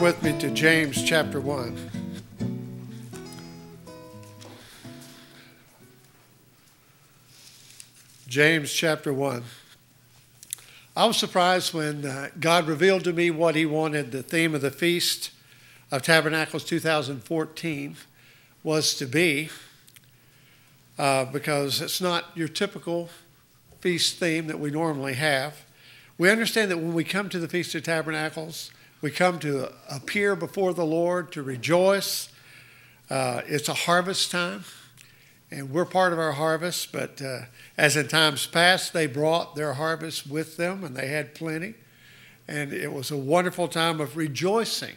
With me to James chapter 1. James chapter 1. I was surprised when uh, God revealed to me what He wanted the theme of the Feast of Tabernacles 2014 was to be, uh, because it's not your typical feast theme that we normally have. We understand that when we come to the Feast of Tabernacles, we come to appear before the Lord to rejoice. Uh, it's a harvest time, and we're part of our harvest, but uh, as in times past, they brought their harvest with them and they had plenty. And it was a wonderful time of rejoicing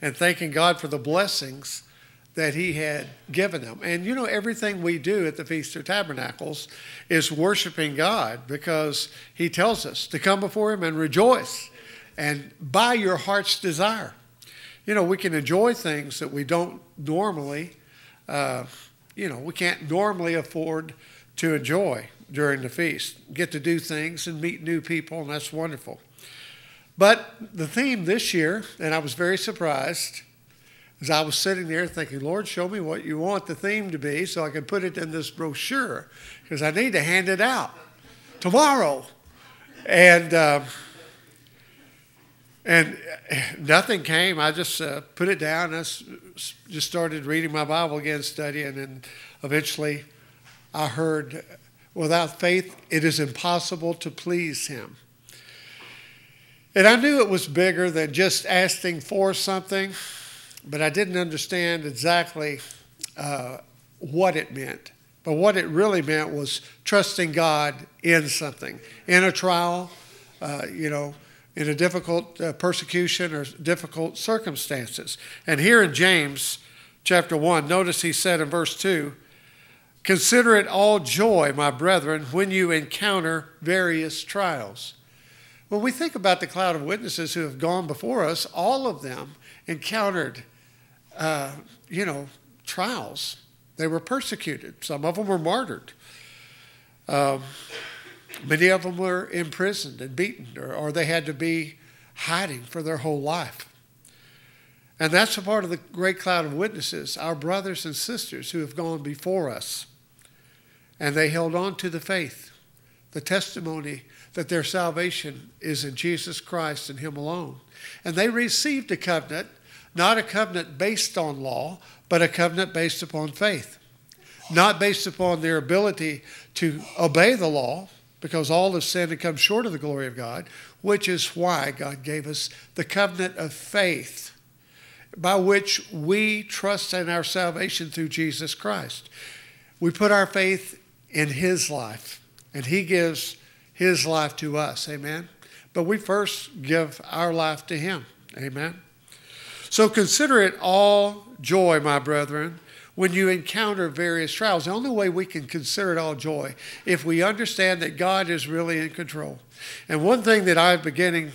and thanking God for the blessings that He had given them. And you know, everything we do at the Feast of Tabernacles is worshiping God because He tells us to come before Him and rejoice and by your heart's desire. You know, we can enjoy things that we don't normally, uh, you know, we can't normally afford to enjoy during the feast. Get to do things and meet new people, and that's wonderful. But the theme this year, and I was very surprised, as I was sitting there thinking, Lord, show me what you want the theme to be so I can put it in this brochure because I need to hand it out tomorrow. And uh, and nothing came. I just uh, put it down. I just started reading my Bible again, studying, and eventually I heard, without faith, it is impossible to please Him. And I knew it was bigger than just asking for something, but I didn't understand exactly uh, what it meant. But what it really meant was trusting God in something, in a trial, uh, you know, in a difficult uh, persecution or difficult circumstances. And here in James chapter 1, notice he said in verse 2 Consider it all joy, my brethren, when you encounter various trials. When we think about the cloud of witnesses who have gone before us, all of them encountered, uh, you know, trials. They were persecuted. Some of them were martyred. Um, many of them were imprisoned and beaten, or, or they had to be hiding for their whole life. And that's a part of the great cloud of witnesses, our brothers and sisters who have gone before us and they held on to the faith, the testimony that their salvation is in Jesus Christ and Him alone. And they received a covenant, not a covenant based on law, but a covenant based upon faith. Not based upon their ability to obey the law, because all have sinned and come short of the glory of God, which is why God gave us the covenant of faith by which we trust in our salvation through Jesus Christ. We put our faith in His life, and He gives His life to us. Amen. But we first give our life to Him. Amen. So consider it all joy, my brethren, when you encounter various trials. The only way we can consider it all joy if we understand that God is really in control. And one thing that I'm beginning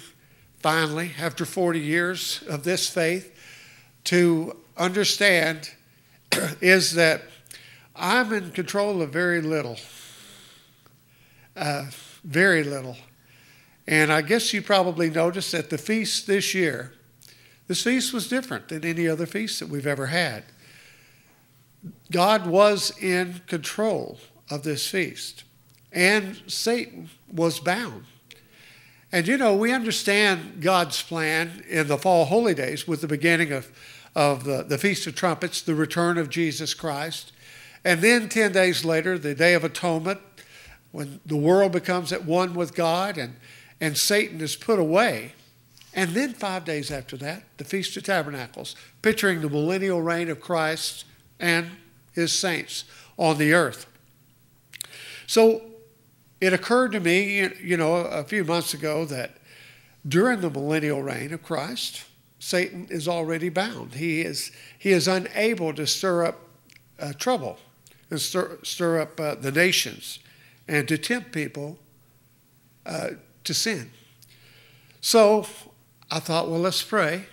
finally, after 40 years of this faith, to understand is that I'm in control of very little. Uh, very little. And I guess you probably noticed that the feast this year, this feast was different than any other feast that we've ever had. God was in control of this feast, and Satan was bound. And you know, we understand God's plan in the fall holy days with the beginning of, of the, the Feast of Trumpets, the return of Jesus Christ. And then 10 days later, the Day of Atonement, when the world becomes at one with God and, and Satan is put away. And then five days after that, the Feast of Tabernacles, picturing the millennial reign of Christ and his saints on the earth. So it occurred to me, you know, a few months ago that during the millennial reign of Christ, Satan is already bound. He is, he is unable to stir up uh, trouble and stir, stir up uh, the nations and to tempt people uh, to sin. So I thought, well, let's pray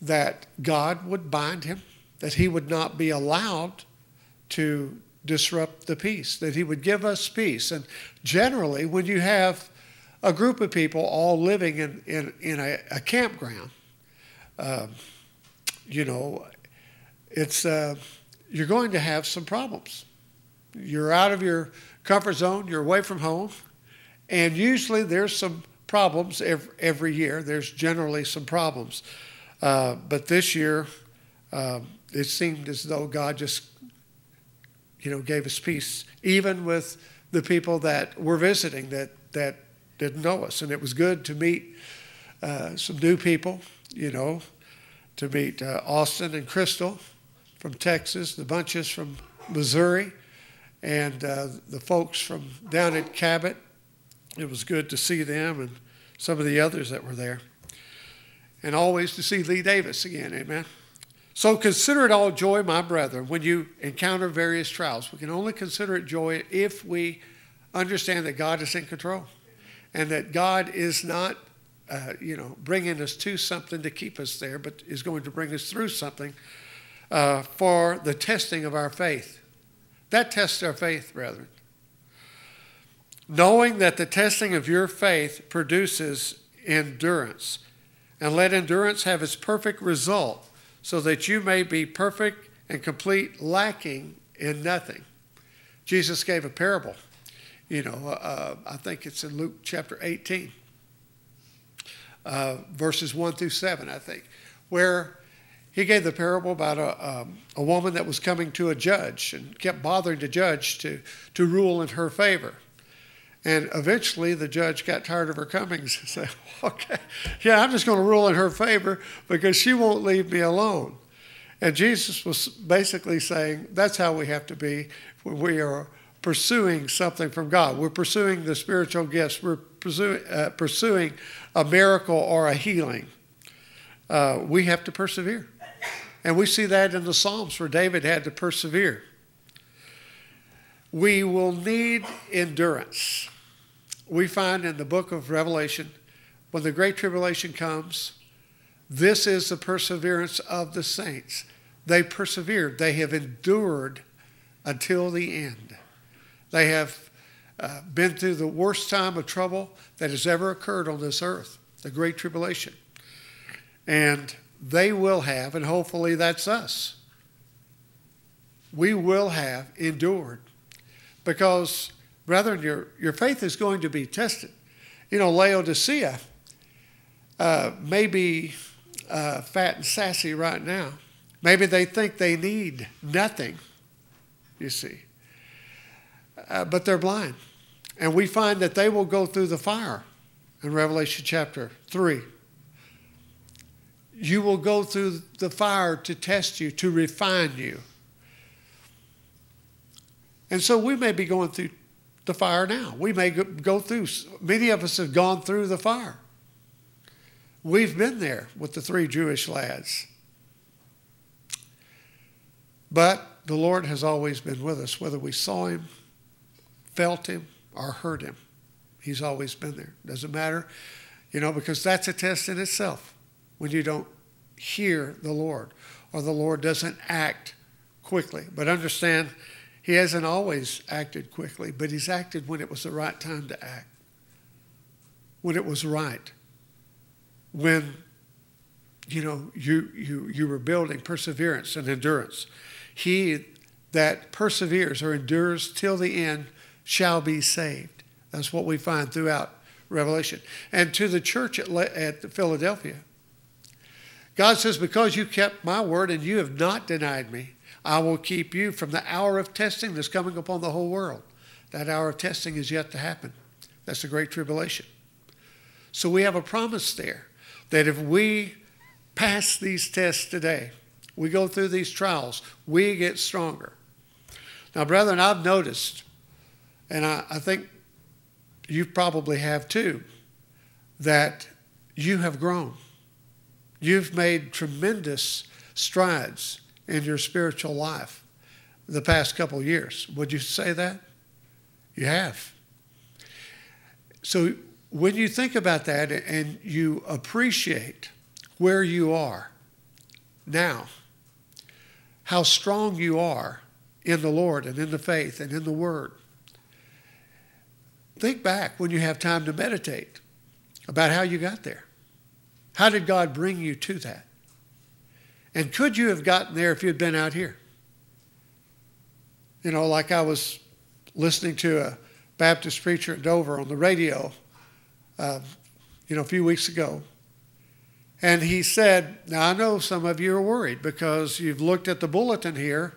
that God would bind him, that he would not be allowed to disrupt the peace, that he would give us peace. And generally, when you have a group of people all living in, in, in a, a campground, Um, you know, it's uh, you're going to have some problems. You're out of your comfort zone. You're away from home, and usually there's some problems every, every year. There's generally some problems, uh, but this year um, it seemed as though God just, you know, gave us peace, even with the people that were visiting that that didn't know us, and it was good to meet uh, some new people. You know, to meet uh, Austin and Crystal from Texas, the bunches from Missouri, and uh, the folks from down at Cabot. It was good to see them and some of the others that were there. And always to see Lee Davis again, amen. So consider it all joy, my brethren, when you encounter various trials. We can only consider it joy if we understand that God is in control and that God is not, uh, you know, bringing us to something to keep us there, but is going to bring us through something uh, for the testing of our faith. That tests our faith, brethren. Knowing that the testing of your faith produces endurance, and let endurance have its perfect result, so that you may be perfect and complete, lacking in nothing. Jesus gave a parable. You know, uh, I think it's in Luke chapter 18, uh, verses 1 through 7, I think, where he gave the parable about a, um, a woman that was coming to a judge and kept bothering the judge to, to rule in her favor. And eventually the judge got tired of her comings and said, okay, yeah, I'm just going to rule in her favor because she won't leave me alone. And Jesus was basically saying that's how we have to be when we are pursuing something from God. We're pursuing the spiritual gifts, we're pursuing, uh, pursuing a miracle or a healing. Uh, we have to persevere. And we see that in the Psalms where David had to persevere. We will need endurance. We find in the book of Revelation, when the Great Tribulation comes, this is the perseverance of the saints. They persevered, they have endured until the end. They have uh, been through the worst time of trouble that has ever occurred on this earth, the Great Tribulation. And they will have, and hopefully that's us. We will have endured. Because, brethren, your, your faith is going to be tested. You know, Laodicea uh, may be uh, fat and sassy right now. Maybe they think they need nothing, you see. Uh, but they're blind. And we find that they will go through the fire in Revelation chapter 3 you will go through the fire to test you, to refine you. And so we may be going through the fire now. We may go through, many of us have gone through the fire. We've been there with the three Jewish lads. But the Lord has always been with us, whether we saw him, felt him, or heard him. He's always been there. Doesn't matter, you know, because that's a test in itself when you don't hear the Lord or the Lord doesn't act quickly. But understand, He hasn't always acted quickly, but He's acted when it was the right time to act, when it was right, when you know you you you were building perseverance and endurance. He that perseveres or endures till the end shall be saved. That's what we find throughout Revelation. And to the church at, at Philadelphia, God says, Because you kept my word and you have not denied me, I will keep you from the hour of testing that's coming upon the whole world. That hour of testing is yet to happen. That's the Great Tribulation. So we have a promise there that if we pass these tests today, we go through these trials, we get stronger. Now, brethren, I've noticed, and I, I think you probably have too, that you have grown. You've made tremendous strides in your spiritual life the past couple years. Would you say that? You have. So when you think about that and you appreciate where you are now, how strong you are in the Lord and in the faith and in the Word, think back when you have time to meditate about how you got there. How did God bring you to that? And could you have gotten there if you'd been out here? You know, like I was listening to a Baptist preacher at Dover on the radio, uh, you know, a few weeks ago. And he said, Now I know some of you are worried because you've looked at the bulletin here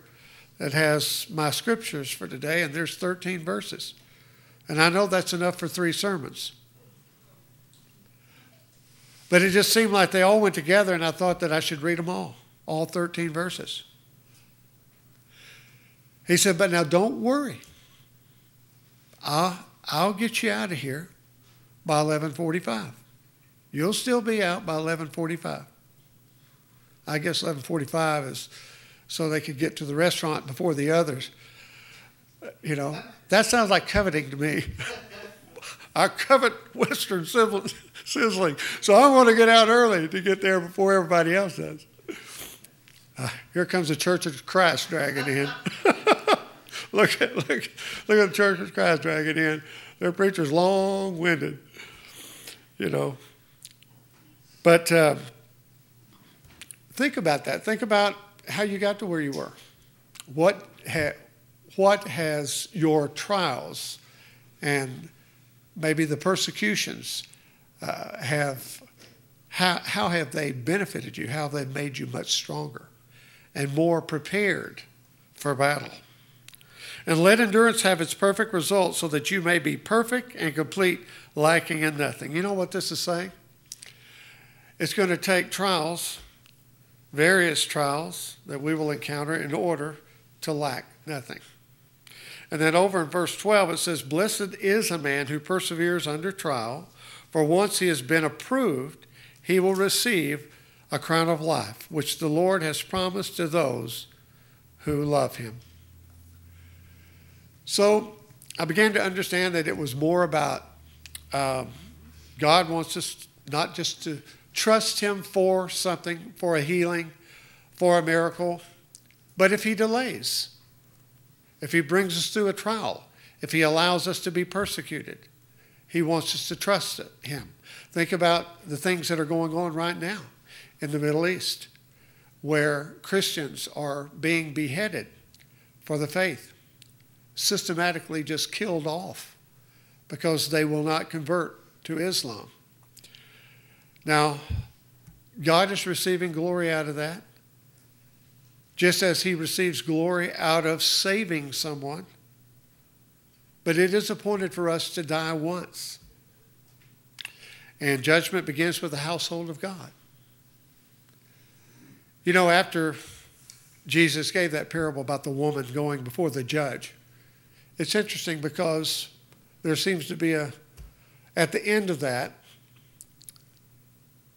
that has my scriptures for today, and there's 13 verses. And I know that's enough for three sermons. But it just seemed like they all went together, and I thought that I should read them all, all 13 verses. He said, But now don't worry. I'll, I'll get you out of here by 1145. You'll still be out by 1145. I guess 1145 is so they could get to the restaurant before the others. You know, that sounds like coveting to me. I covet Western Sizzlin, so I want to get out early to get there before everybody else does. Uh, here comes the Church of Christ dragging in. look at look, look at the Church of Christ dragging in. Their preacher's long-winded, you know. But uh, think about that. Think about how you got to where you were. What ha- what has your trials and maybe the persecutions uh, have how, how have they benefited you? How have they made you much stronger and more prepared for battle? And let endurance have its perfect result so that you may be perfect and complete, lacking in nothing. You know what this is saying? It's going to take trials, various trials that we will encounter in order to lack nothing. And then over in verse 12, it says, Blessed is a man who perseveres under trial, for once he has been approved, he will receive a crown of life, which the Lord has promised to those who love him. So I began to understand that it was more about um, God wants us not just to trust him for something, for a healing, for a miracle, but if he delays, if He brings us through a trial, if He allows us to be persecuted, He wants us to trust Him. Think about the things that are going on right now in the Middle East, where Christians are being beheaded for the faith, systematically just killed off because they will not convert to Islam. Now, God is receiving glory out of that just as he receives glory out of saving someone. But it is appointed for us to die once. And judgment begins with the household of God. You know, after Jesus gave that parable about the woman going before the judge, it's interesting because there seems to be a, at the end of that,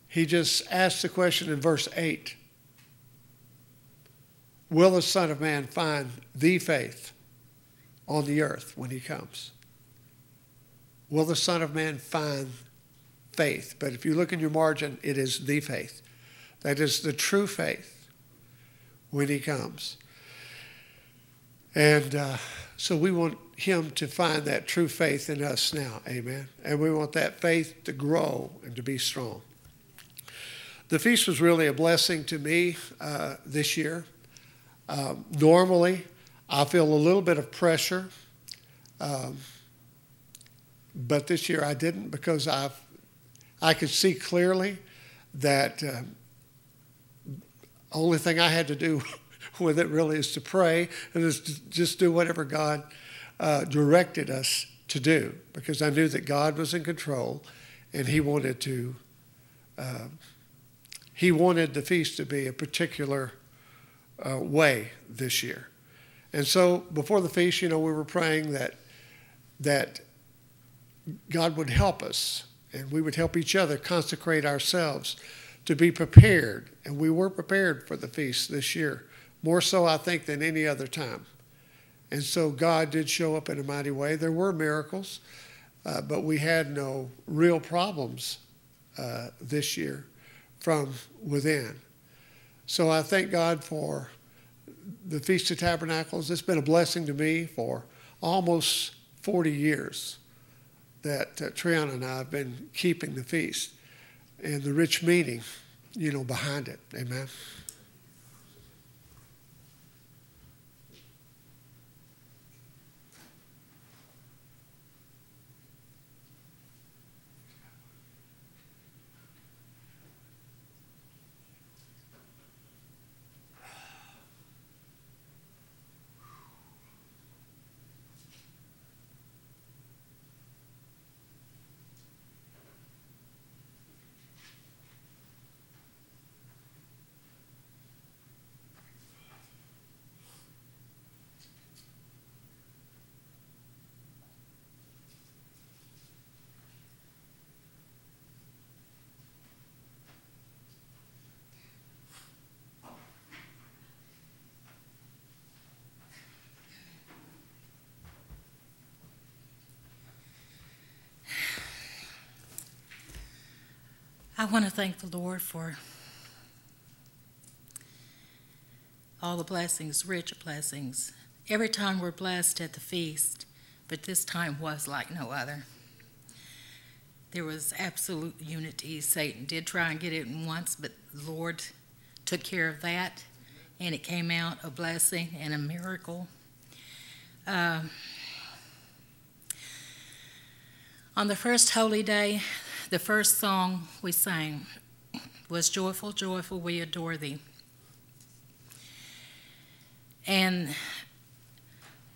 he just asks the question in verse 8 Will the Son of Man find the faith on the earth when he comes? Will the Son of Man find faith? But if you look in your margin, it is the faith. That is the true faith when he comes. And uh, so we want him to find that true faith in us now. Amen. And we want that faith to grow and to be strong. The feast was really a blessing to me uh, this year. Um, normally, I feel a little bit of pressure, um, but this year I didn't because I I could see clearly that uh, only thing I had to do with it really is to pray and just do whatever God uh, directed us to do because I knew that God was in control and He wanted to. Uh, he wanted the feast to be a particular uh, way this year. And so before the feast, you know, we were praying that that God would help us and we would help each other consecrate ourselves to be prepared. And we were prepared for the feast this year, more so, I think, than any other time. And so God did show up in a mighty way. There were miracles, uh, but we had no real problems uh, this year from within. So I thank God for the Feast of Tabernacles. It's been a blessing to me for almost 40 years that uh, Triana and I have been keeping the feast and the rich meaning, you know, behind it. Amen. I want to thank the Lord for all the blessings, rich blessings. Every time we're blessed at the feast, but this time was like no other. There was absolute unity. Satan did try and get it once, but the Lord took care of that, and it came out a blessing and a miracle. Uh, on the first holy day, the first song we sang was Joyful, Joyful, We Adore Thee. And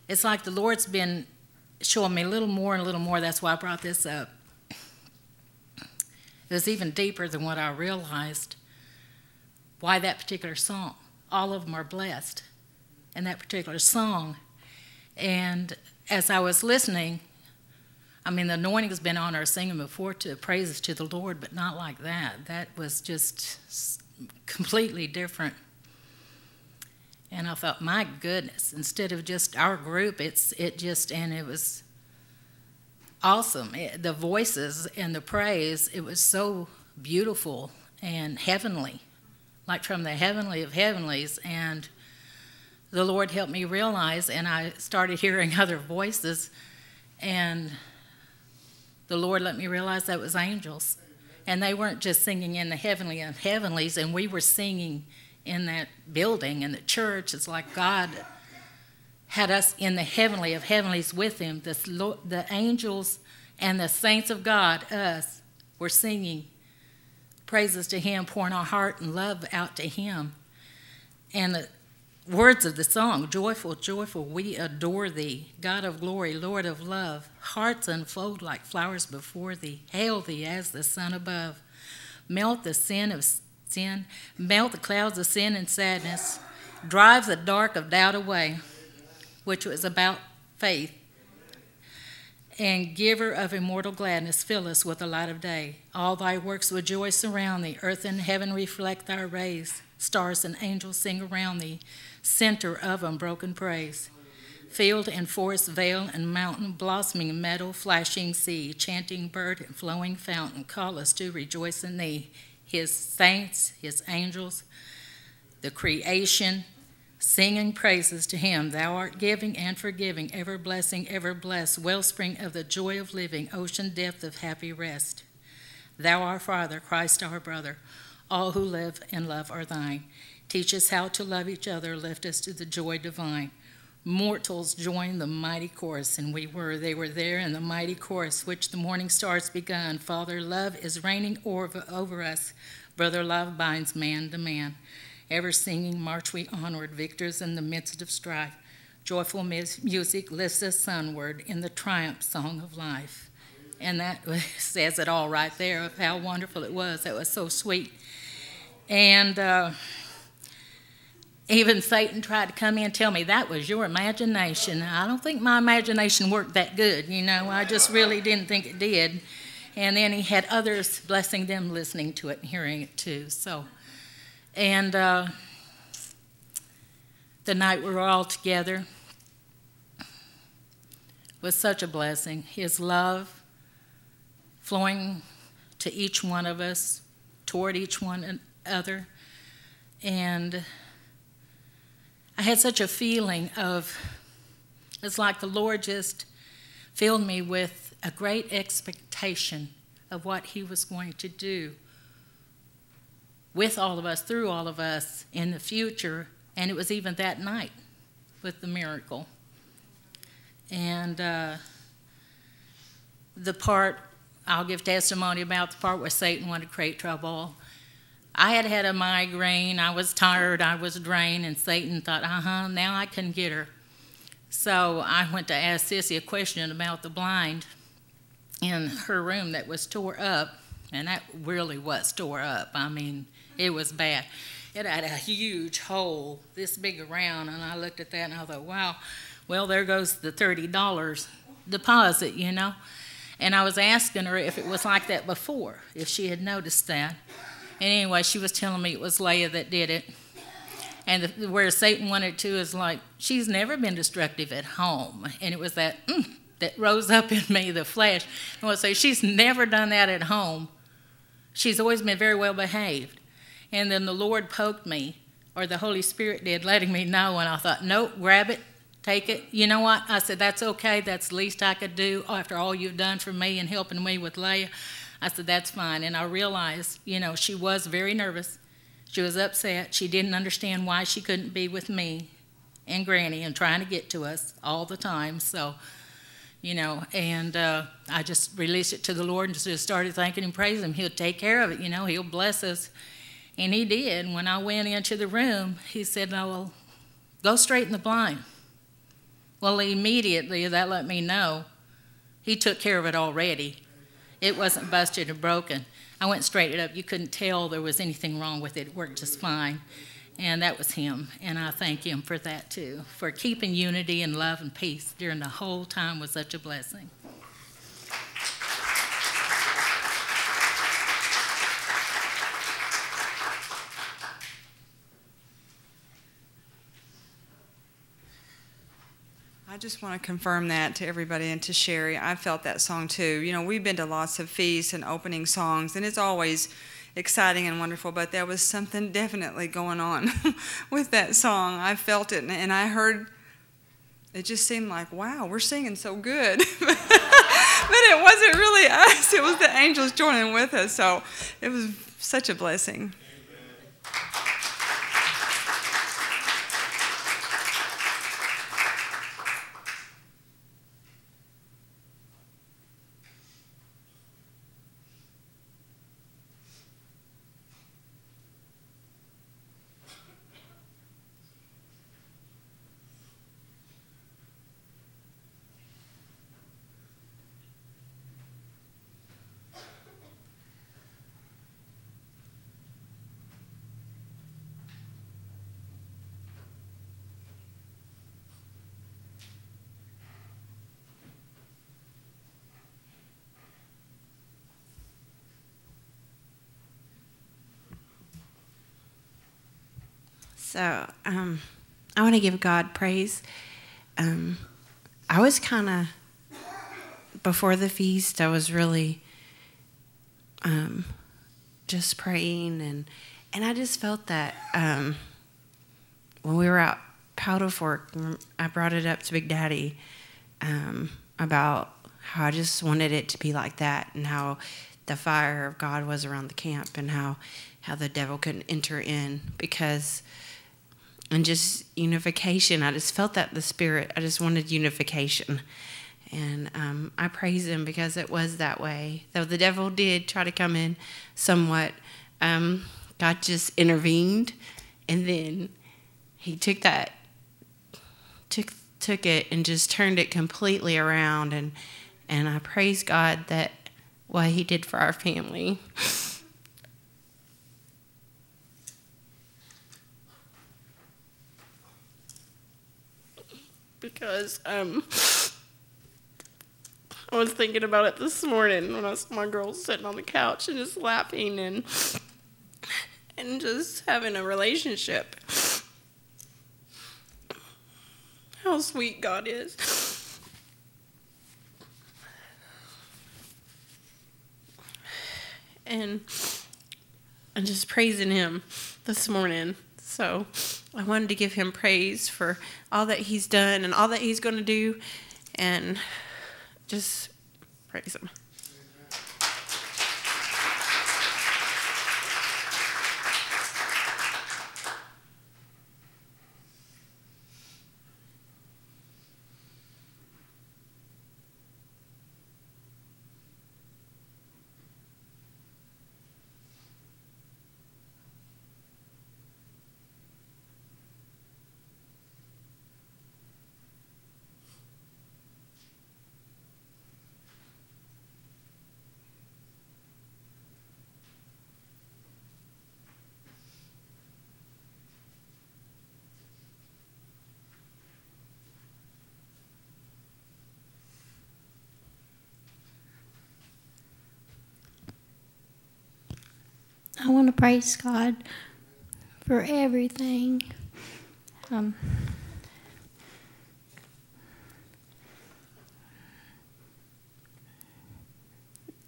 it's like the Lord's been showing me a little more and a little more. That's why I brought this up. It was even deeper than what I realized. Why that particular song? All of them are blessed in that particular song. And as I was listening, I mean, the anointing has been on our singing before to praises to the Lord, but not like that. That was just completely different. And I thought, my goodness, instead of just our group, it's it just and it was awesome. It, the voices and the praise, it was so beautiful and heavenly, like from the heavenly of heavenlies. And the Lord helped me realize, and I started hearing other voices, and the Lord let me realize that was angels. And they weren't just singing in the heavenly of heavenlies, and we were singing in that building in the church. It's like God had us in the heavenly of heavenlies with Him. The, the angels and the saints of God, us, were singing praises to Him, pouring our heart and love out to Him. And the words of the song Joyful, joyful, we adore Thee, God of glory, Lord of love. Hearts unfold like flowers before Thee. Hail Thee as the sun above. Melt the sin of sin, melt the clouds of sin and sadness, drive the dark of doubt away, which was about faith, and giver of immortal gladness, fill us with the light of day. All thy works with joy surround thee, earth and heaven reflect thy rays, stars and angels sing around thee, center of unbroken praise. Field and forest, vale and mountain, blossoming meadow, flashing sea, chanting bird and flowing fountain, call us to rejoice in thee his saints, his angels, the creation, singing praises to him. Thou art giving and forgiving, ever blessing, ever blessed, wellspring of the joy of living, ocean depth of happy rest. Thou our Father, Christ our brother, all who live and love are thine. Teach us how to love each other, lift us to the joy divine. Mortals join the mighty chorus, and we were. They were there in the mighty chorus, which the morning stars begun. Father, love is reigning over, over us. Brother, love binds man to man. Ever singing, march we onward, victors in the midst of strife. Joyful music lifts us sunward in the triumph song of life. And that says it all right there of how wonderful it was. That was so sweet. And. Uh, even Satan tried to come in and tell me that was your imagination. I don't think my imagination worked that good, you know. I just really didn't think it did. And then he had others blessing them listening to it and hearing it too. So, and uh, the night we were all together was such a blessing. His love flowing to each one of us, toward each one another. And I had such a feeling of, it's like the Lord just filled me with a great expectation of what He was going to do with all of us, through all of us in the future. And it was even that night with the miracle. And uh, the part, I'll give testimony about the part where Satan wanted to create trouble. I had had a migraine. I was tired. I was drained. And Satan thought, uh huh, now I can get her. So I went to ask Sissy a question about the blind in her room that was tore up. And that really was tore up. I mean, it was bad. It had a huge hole this big around. And I looked at that and I thought, wow, well, there goes the $30 deposit, you know. And I was asking her if it was like that before, if she had noticed that. And anyway, she was telling me it was Leah that did it. And the, where Satan wanted to is like, she's never been destructive at home. And it was that mm, that rose up in me, the flesh. And I would say, she's never done that at home. she's always been very well behaved. And then the Lord poked me, or the Holy Spirit did, letting me know, and I thought, nope, grab it, take it. You know what? I said, that's okay. That's the least I could do after all you've done for me and helping me with Leah. I said, that's fine. And I realized, you know, she was very nervous. She was upset. She didn't understand why she couldn't be with me and Granny and trying to get to us all the time. So, you know, and uh, I just released it to the Lord and just started thanking and praising Him. He'll take care of it, you know, He'll bless us. And He did. When I went into the room, He said, "No, well, go straighten the blind." Well, immediately that let me know He took care of it already. It wasn't busted or broken. I went straight it up. You couldn't tell there was anything wrong with it. It worked just fine. And that was him. And I thank him for that too, for keeping unity and love and peace during the whole time was such a blessing. Just want to confirm that to everybody and to Sherry. I felt that song too. You know, we've been to lots of feasts and opening songs, and it's always exciting and wonderful, but there was something definitely going on with that song. I felt it, and I heard it just seemed like, wow, we're singing so good. but it wasn't really us, it was the angels joining with us. So it was such a blessing. So um, I want to give God praise. Um, I was kind of, before the feast, I was really um, just praying, and, and I just felt that um, when we were out Powder Fork, I brought it up to Big Daddy um, about how I just wanted it to be like that, and how the fire of God was around the camp, and how how the devil couldn't enter in because and just unification. I just felt that the Spirit. I just wanted unification. And um, I praise Him because it was that way. Though the devil did try to come in somewhat, um, God just intervened, and then He took that, took took it, and just turned it completely around. And and I praise God that what He did for our family. because um, I was thinking about it this morning when I saw my girls sitting on the couch and just laughing and and just having a relationship. How sweet God is. And I'm just praising him this morning. So I wanted to give him praise for all that he's done and all that he's going to do and just praise him. I want to praise God for everything. Um,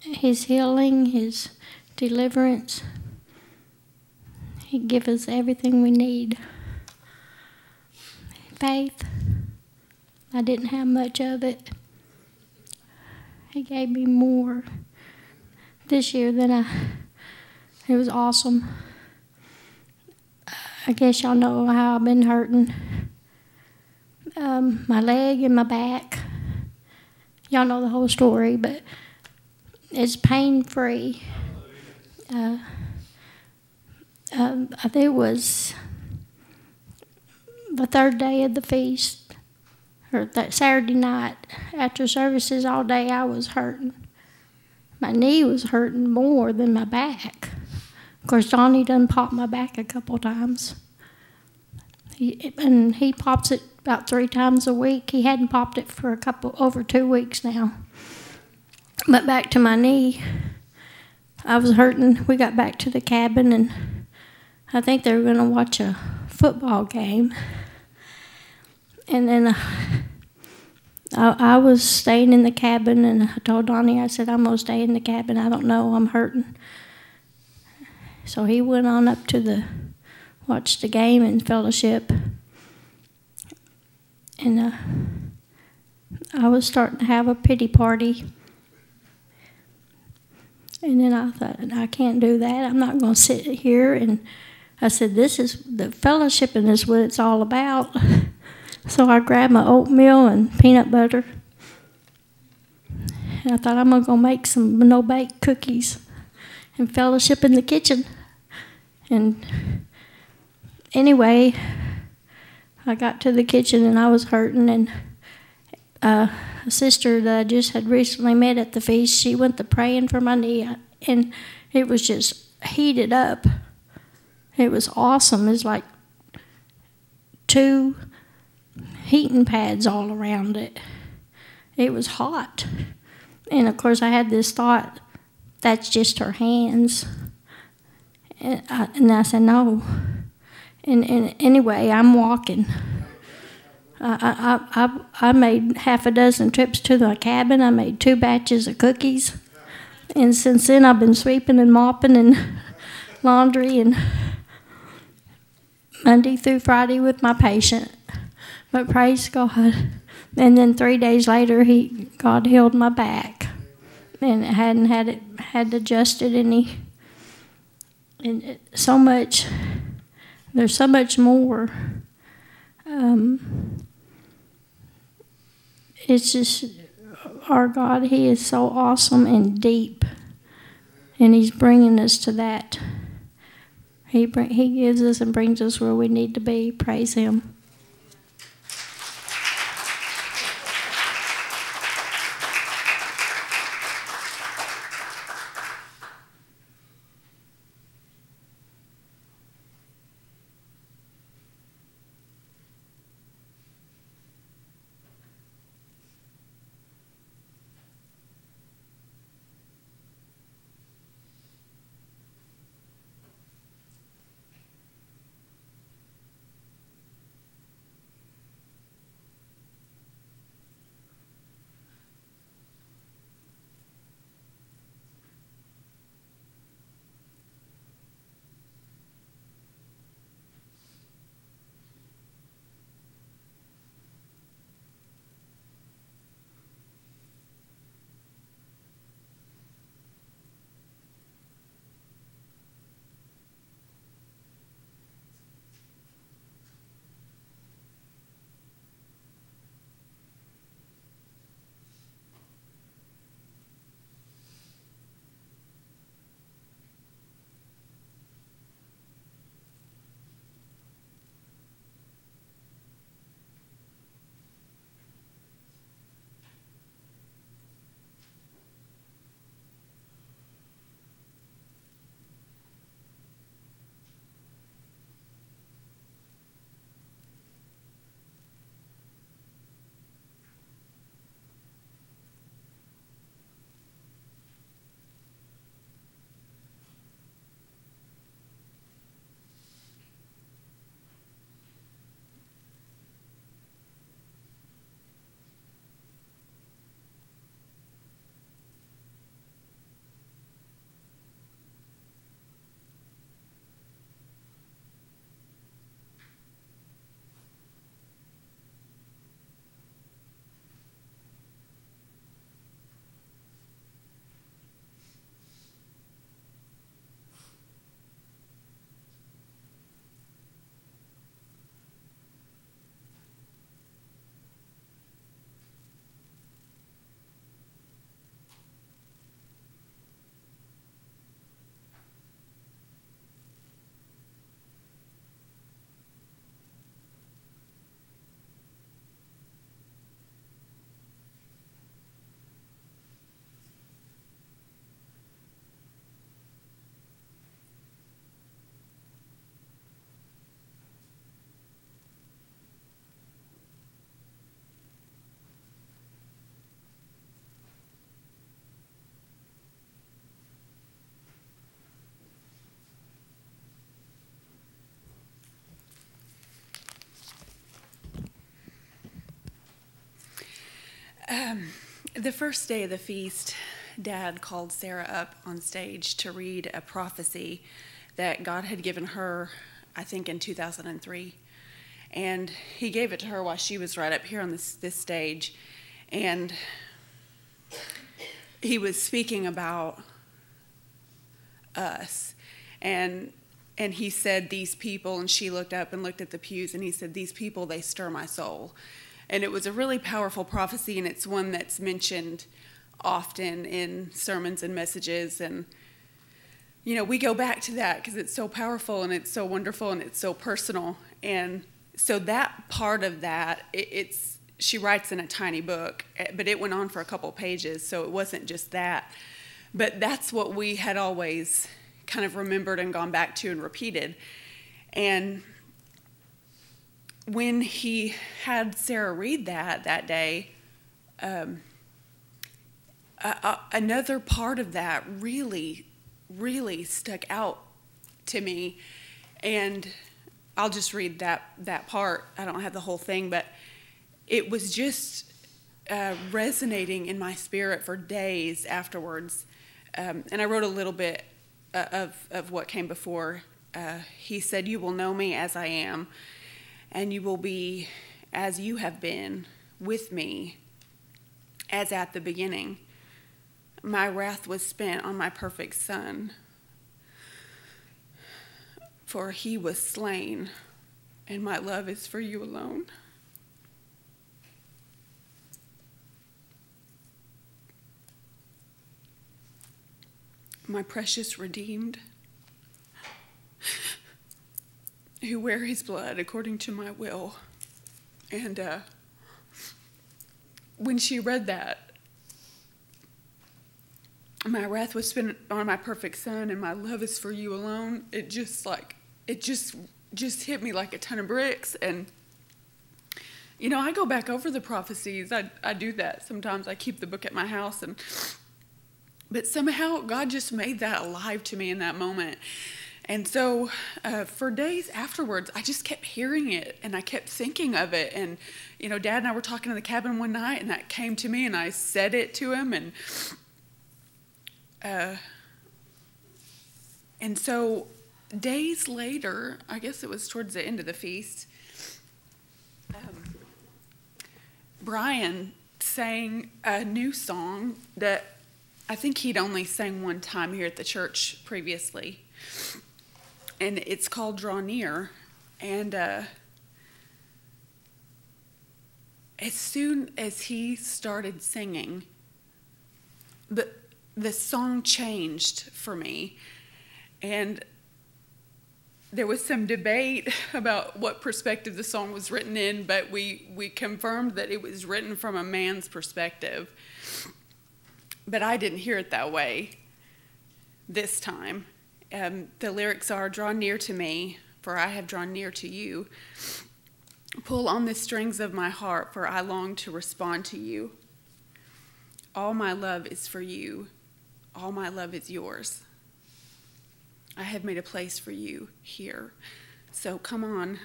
his healing, his deliverance. He give us everything we need. Faith. I didn't have much of it. He gave me more this year than I. It was awesome. I guess y'all know how I've been hurting. Um, my leg and my back. Y'all know the whole story, but it's pain free. Uh, um, I think it was the third day of the feast, or that Saturday night after services all day, I was hurting. My knee was hurting more than my back. Of course, Johnny done popped my back a couple times. He, and he pops it about three times a week. He hadn't popped it for a couple over two weeks now. But back to my knee, I was hurting. We got back to the cabin, and I think they were going to watch a football game. And then uh, I, I was staying in the cabin, and I told Donnie, I said, I'm going to stay in the cabin. I don't know, I'm hurting. So he went on up to the, watch the game and fellowship. And uh, I was starting to have a pity party. And then I thought, I can't do that. I'm not going to sit here. And I said, this is the fellowship, and this is what it's all about. So I grabbed my oatmeal and peanut butter. And I thought, I'm going to make some no bake cookies and fellowship in the kitchen. And anyway, I got to the kitchen and I was hurting, and uh, a sister that I just had recently met at the feast, she went to praying for my knee, and it was just heated up. It was awesome. It's like two heating pads all around it. It was hot. And of course, I had this thought that's just her hands. And I, and I said, no. And, and anyway, I'm walking. I, I, I, I made half a dozen trips to the cabin. I made two batches of cookies. And since then, I've been sweeping and mopping and laundry and Monday through Friday with my patient. But praise God. And then three days later, he God healed my back, and it hadn't had it had adjusted any. And so much. There's so much more. Um, it's just our God. He is so awesome and deep, and He's bringing us to that. He bring, He gives us and brings us where we need to be. Praise Him. Um, the first day of the feast, Dad called Sarah up on stage to read a prophecy that God had given her, I think, in 2003. And he gave it to her while she was right up here on this, this stage. And he was speaking about us. And and he said these people and she looked up and looked at the pews and he said these people they stir my soul and it was a really powerful prophecy and it's one that's mentioned often in sermons and messages. And you know we go back to that because it's so powerful and it's so wonderful and it's so personal. And so that part of that it, it's she writes in a tiny book eh, but it went on for a couple pages so it wasn't just that. But that's what we had always kind of remembered and gone back to and repeated. And when he had Sarah read that that day, um, another part of that really, really stuck out to me. And I'll just read that, that part. I don't have the whole thing, but it was just uh, resonating in my spirit for days afterwards. Um, and I wrote a little bit uh, of, of what came before. Uh, he said, You will know me as I am, and you will be as you have been with me as at the beginning. My wrath was spent on my perfect Son, for he was slain, and my love is for you alone. my precious redeemed, who wear his blood according to my will. And uh, when she read that, my wrath was spent on my perfect son and my love is for you alone it just like it just just hit me like a ton of bricks and you know i go back over the prophecies i, I do that sometimes i keep the book at my house and but somehow God just made that alive to me in that moment. And so uh, for days afterwards, I just kept hearing it and I kept thinking of it. And, you know, Dad and I were talking in the cabin one night and that came to me and I said it to him. And, uh, and so days later, I guess it was towards the end of the feast, um, Brian sang a new song that I think he'd only sang one time here at the church previously. And it's called Draw Near. And uh, as soon as he started singing, the, the song changed for me. And there was some debate about what perspective the song was written in, but we, we confirmed that it was written from a man's perspective. But I didn't hear it that way this time. Um, the lyrics are Draw near to me, for I have drawn near to you. Pull on the strings of my heart, for I long to respond to you. All my love is for you, all my love is yours. I have made a place for you here. So come on,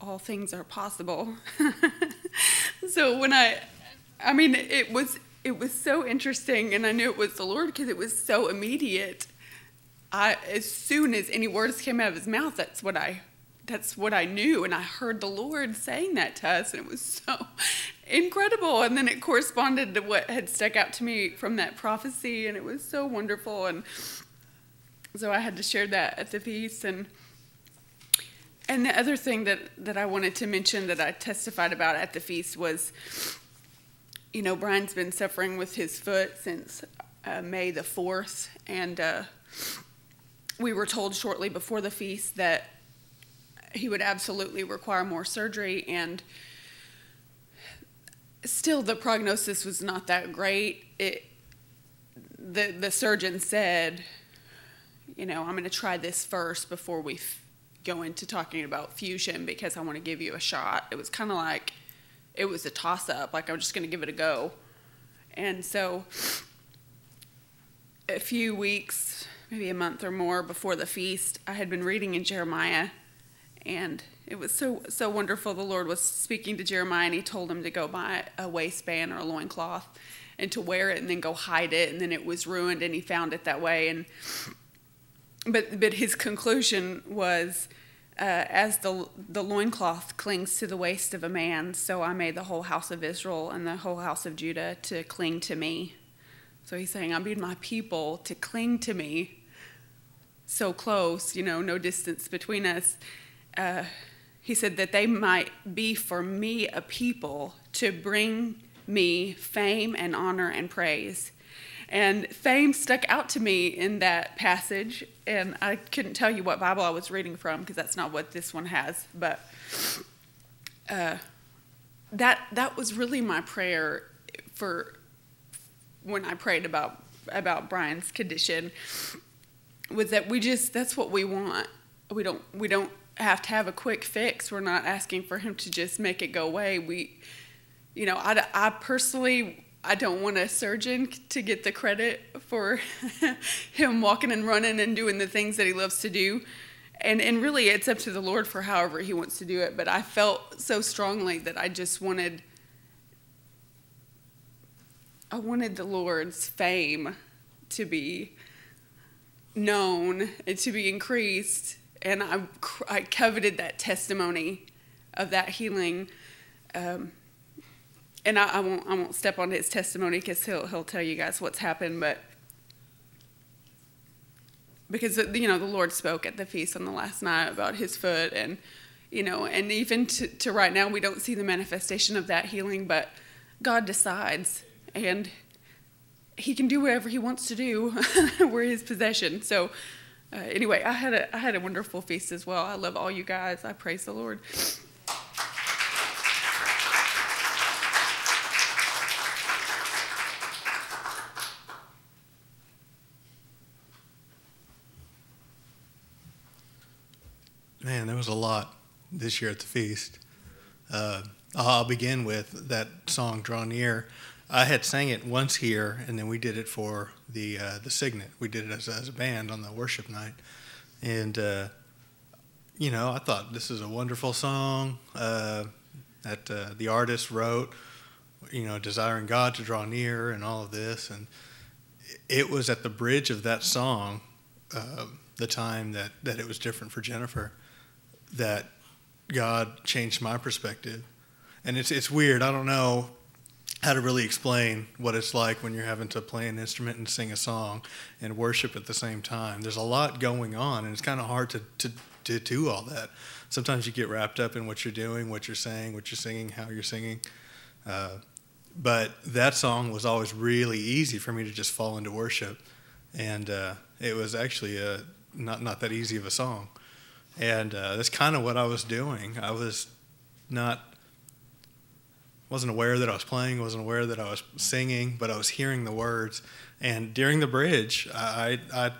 all things are possible. so when I, I mean, it was it was so interesting, and I knew it was the Lord because it was so immediate. I, as soon as any words came out of his mouth, that's what I, that's what I knew, and I heard the Lord saying that to us, and it was so incredible. And then it corresponded to what had stuck out to me from that prophecy, and it was so wonderful. And so I had to share that at the feast, and and the other thing that that I wanted to mention that I testified about at the feast was you know, Brian's been suffering with his foot since uh, May the 4th, and uh, we were told shortly before the feast that he would absolutely require more surgery, and still the prognosis was not that great. It, the, the surgeon said, you know, I'm going to try this first before we go into talking about fusion because I want to give you a shot. It was kind of like, it was a toss up. Like I'm just going to give it a go. And so a few weeks, maybe a month or more before the feast, I had been reading in Jeremiah and it was so so wonderful. The Lord was speaking to Jeremiah, and He told him to go buy a waistband or a loincloth and to wear it, and then go hide it, and then it was ruined, and he found it that way. And but but his conclusion was. Uh, as the the loincloth clings to the waist of a man, so I made the whole house of Israel and the whole house of Judah to cling to me. So he's saying, I made my people to cling to me so close, you know, no distance between us. Uh, he said that they might be for me a people to bring me fame and honor and praise. And fame stuck out to me in that passage, and I couldn't tell you what Bible I was reading from because that's not what this one has. But uh, that that was really my prayer for when I prayed about about Brian's condition was that we just that's what we want. We don't we don't have to have a quick fix. We're not asking for him to just make it go away. We, you know, I, I personally I don't want a surgeon to get the credit for him walking and running and doing the things that he loves to do. And, and really, it's up to the Lord for however he wants to do it. But I felt so strongly that I just wanted, I wanted the Lord's fame to be known and to be increased. And I, I coveted that testimony of that healing. Um, and I, I, won't I won't step on his testimony because he'll he'll tell you guys what's happened, but because you know the Lord spoke at the feast on the last night about his foot, and you know, and even to, to right now we don't see the manifestation of that healing, but God decides, and He can do whatever He wants to do. We're His possession. So. Uh, anyway, I had a I had a wonderful feast as well. I love all you guys. I praise the Lord. Man, there was a lot this year at the feast. Uh, I'll begin with that song "Draw Near." I had sang it once here, and then we did it for the uh, the Signet. We did it as, as a band on the worship night, and uh, you know, I thought this is a wonderful song uh, that uh, the artist wrote. You know, desiring God to draw near, and all of this, and it was at the bridge of that song, uh, the time that that it was different for Jennifer that God changed my perspective. And it's it's weird. I don't know how to really explain what it's like when you're having to play an instrument and sing a song and worship at the same time. There's a lot going on, and it's kind of hard to, to, to do all that. Sometimes you get wrapped up in what you're doing, what you're saying, what you're singing, how you're singing. Uh, but that song was always really easy for me to just fall into worship, and uh, it was actually a, not not that easy of a song and uh, that's kind of what I was doing. I was not wasn't aware that I was playing, wasn't aware that I was singing, but I was hearing the words. And during the bridge, I, I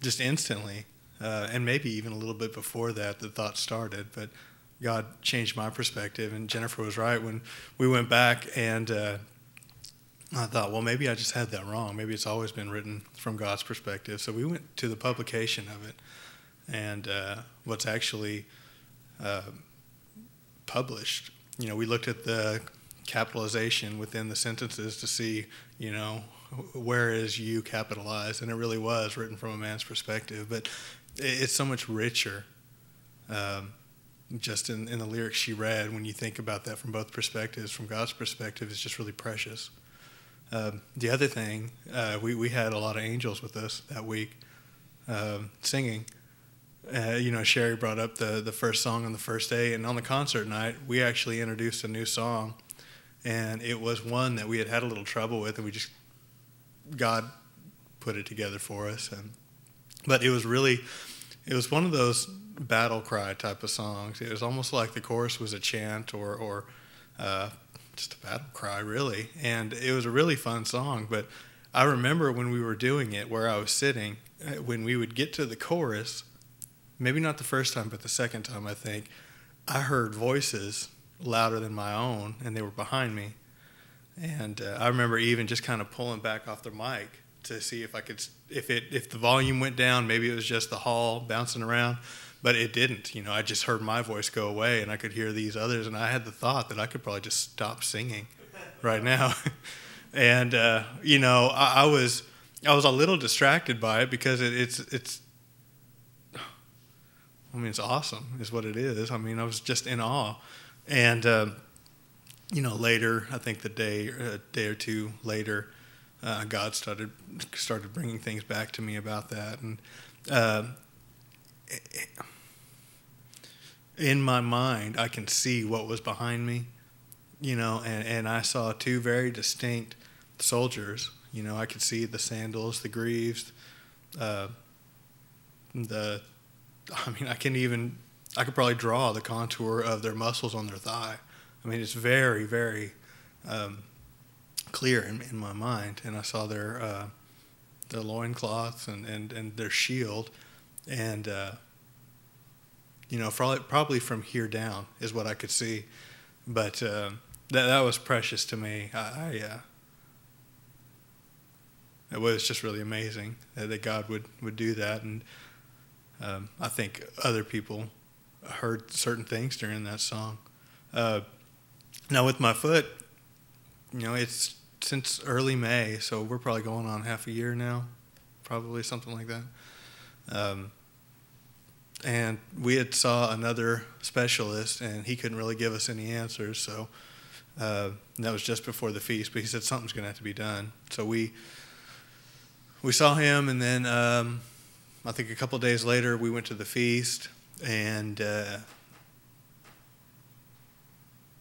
just instantly, uh, and maybe even a little bit before that, the thought started. But God changed my perspective, and Jennifer was right when we went back and. Uh, I thought, well, maybe I just had that wrong. Maybe it's always been written from God's perspective. So we went to the publication of it, and uh, what's actually uh, published. You know, we looked at the capitalization within the sentences to see, you know, where is you capitalized, and it really was written from a man's perspective. But it's so much richer. Um, just in, in the lyrics she read, when you think about that from both perspectives, from God's perspective, it's just really precious. Um, the other thing, uh, we, we had a lot of angels with us that week um, singing, uh, you know, Sherry brought up the the first song on the first day, and on the concert night, we actually introduced a new song, and it was one that we had had a little trouble with, and we just God put it together for us, and but it was really, it was one of those battle cry type of songs. It was almost like the chorus was a chant or or uh, just a battle cry, really, and it was a really fun song. But I remember when we were doing it, where I was sitting, uh, when we would get to the chorus maybe not the first time, but the second time, I think, I heard voices louder than my own, and they were behind me. And uh, I remember even just kind of pulling back off the mic to see if I could, if it, if the volume went down, maybe it was just the hall bouncing around, but it didn't. You know, I just heard my voice go away, and I could hear these others, and I had the thought that I could probably just stop singing right now. and uh, you know, I, I, was I was a little distracted by it because it, it's it's. I mean, it's awesome, is what it is. I mean, I was just in awe, and uh, you know, later, I think the day a day or two later, uh, God started started bringing things back to me about that, and uh, in my mind, I can see what was behind me, you know, and, and I saw two very distinct soldiers. You know, I could see the sandals, the greaves, uh, the. I mean, I can even. I could probably draw the contour of their muscles on their thigh. I mean, it's very, very um, clear in, in my mind. And I saw their uh, their loincloths and, and, and their shield, and uh, you know, probably from here down is what I could see. But uh, that that was precious to me. I, I uh, it was just really amazing that God would, would do that. And um, I think other people heard certain things during that song. Uh, now, with my foot, you know, it's since early May, so we're probably going on half a year now, probably something like that. Um, and we had saw another specialist, and he couldn't really give us any answers. So uh, that was just before the feast, but he said something's going to have to be done. So we we saw him, and then um, I think a couple days later we went to the feast, and uh,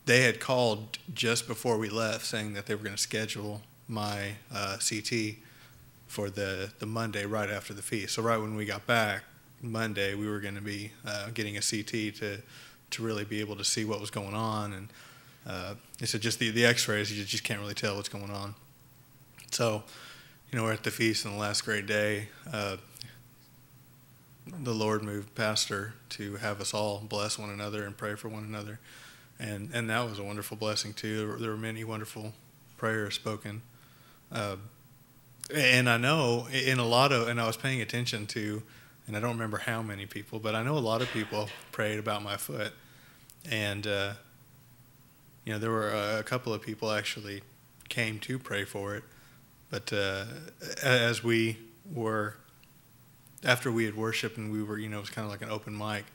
they had called just before we left, saying that they were going to schedule my uh, CT for the the Monday right after the feast. So right when we got back, Monday, we were going to be uh, getting a CT to to really be able to see what was going on. And uh, they said just the, the X-rays, you just can't really tell what's going on. So, you know, we're at the feast on the last great day. Uh, the Lord moved pastor to have us all bless one another and pray for one another, and and that was a wonderful blessing too. There were, there were many wonderful prayers spoken. Uh, and I know in a lot of, and I was paying attention to and I don't remember how many people, but I know a lot of people prayed about my foot, and uh, you know there were a couple of people actually came to pray for it, but uh, as we were after we had worshiped and we were you know it was kind of like an open mic,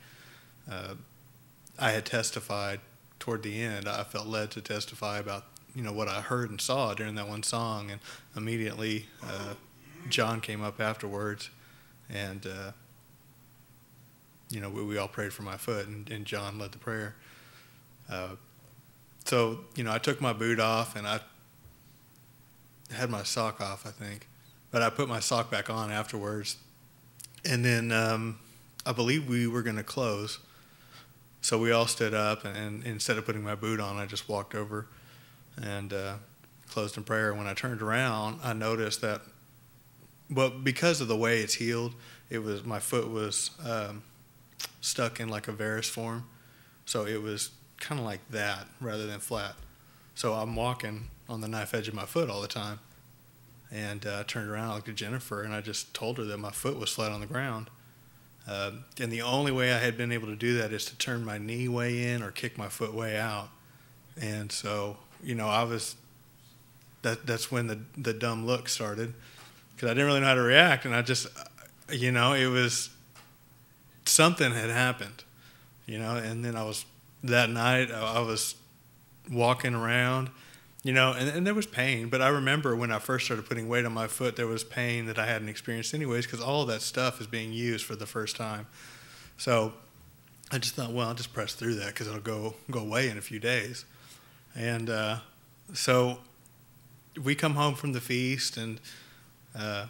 uh, I had testified toward the end. I felt led to testify about you know what I heard and saw during that one song, and immediately uh, John came up afterwards and uh, you know we, we, all prayed for my foot, and, and John led the prayer. Uh, so you know I took my boot off, and I had my sock off, I think, but I put my sock back on afterwards, and then um, I believe we were going to close. So we all stood up, and, and, instead of putting my boot on, I just walked over and uh, closed in prayer. When I turned around, I noticed that well, because of the way it's healed, it was my foot was um, stuck in like a varus form, so it was kind of like that rather than flat. So I'm walking on the knife edge of my foot all the time, and uh, I turned around, I looked at Jennifer, and I just told her that my foot was flat on the ground. Uh, and the only way I had been able to do that is to turn my knee way in or kick my foot way out. And so, you know, I was that that's when the the dumb look started because I didn't really know how to react, and I just, you know, it was something had happened, you know, and then I was that night I was walking around, you know, and, and there was pain, but I remember when I first started putting weight on my foot, there was pain that I hadn't experienced anyways, because all that stuff is being used for the first time. So I just thought, well, I'll just press through that because it'll go go away in a few days, and uh, so we come home from the feast and uh,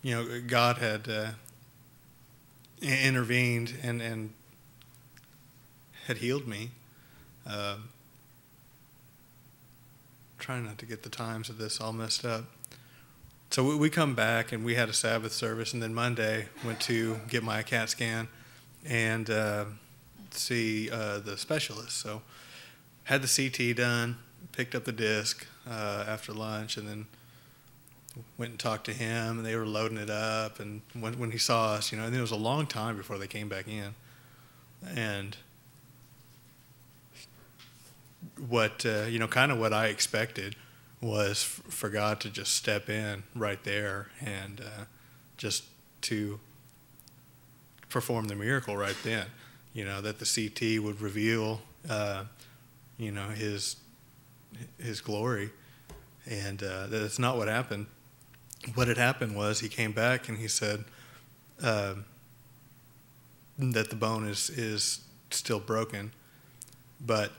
you know, God had uh, intervened and, and had healed me. Trying not to get the times of this all messed up. So we, we come back and we had a Sabbath service, and then Monday went to get my CAT scan and uh, see uh, the specialist. So had the CT done, picked up the disc uh, after lunch, and then went and talked to him, and they were loading it up. And when when he saw us, you know, and it was a long time before they came back in. And what uh, you know, kind of what I expected was for God to just step in right there and uh, just to perform the miracle right then. You know that the CT would reveal, uh, you know, his his glory, and uh, that's not what happened. What had happened was he came back and he said uh, that the bone is is still broken, but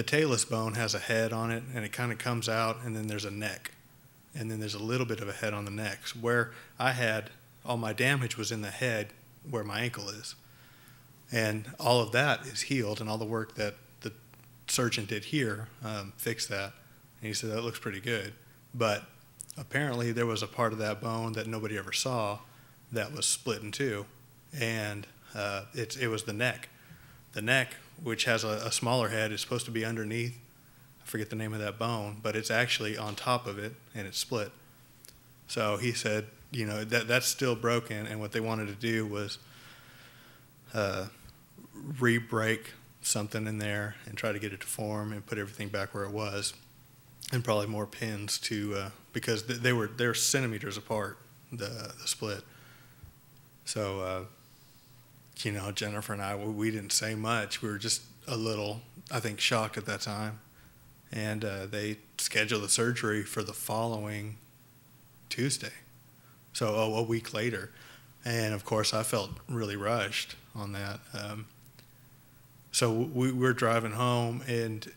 the talus bone has a head on it and it kind of comes out and then there's a neck. And then there's a little bit of a head on the neck where i had all my damage was in the head where my ankle is. And all of that is healed and all the work that the surgeon did here um, fixed that. And he said that looks pretty good. But apparently there was a part of that bone that nobody ever saw that was split in two and uh, it, it was the neck. The neck which has a, a smaller head, is supposed to be underneath. I forget the name of that bone, but it's actually on top of it and it's split. So he said, you know, that that's still broken, and what they wanted to do was uh, re-break something in there and try to get it to form and put everything back where it was, and probably more pins to uh, because they were they're centimeters apart the the split. So. Uh, you know, Jennifer and I, we didn't say much. We were just a little, I think, shocked at that time. And uh, they scheduled the surgery for the following Tuesday. So a, a, week later. And of course, I felt really rushed on that. Um, so we were driving home and,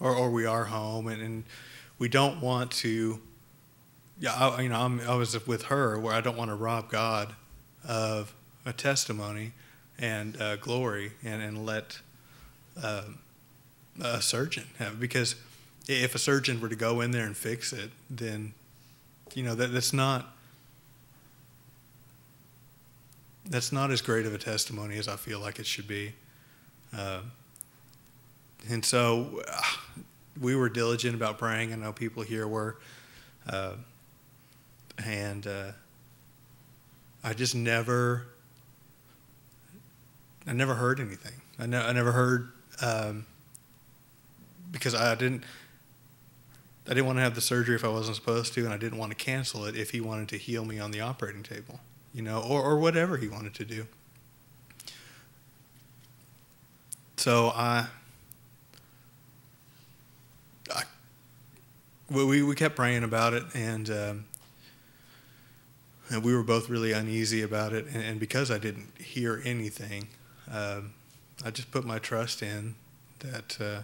or, or we are home and, and we don't want to, yeah, I, you know, I'm, I was with her where I don't want to rob God of a testimony and uh, glory and, and let uh, a surgeon have it. Because if a surgeon were to go in there and fix it, then, you know, that, that's not. That's not as great of a testimony as I feel like it should be. Uh, and so uh, we were diligent about praying. I know people here were. Uh, and uh, I just never, I never heard anything. I, ne- I never heard um, because I didn't, I didn't want to have the surgery if I wasn't supposed to, and I didn't want to cancel it if he wanted to heal me on the operating table, you know, or, or whatever he wanted to do. So I, I we, we kept praying about it, and um, and we were both really uneasy about it. And, and because I didn't hear anything, um, I just put my trust in that uh,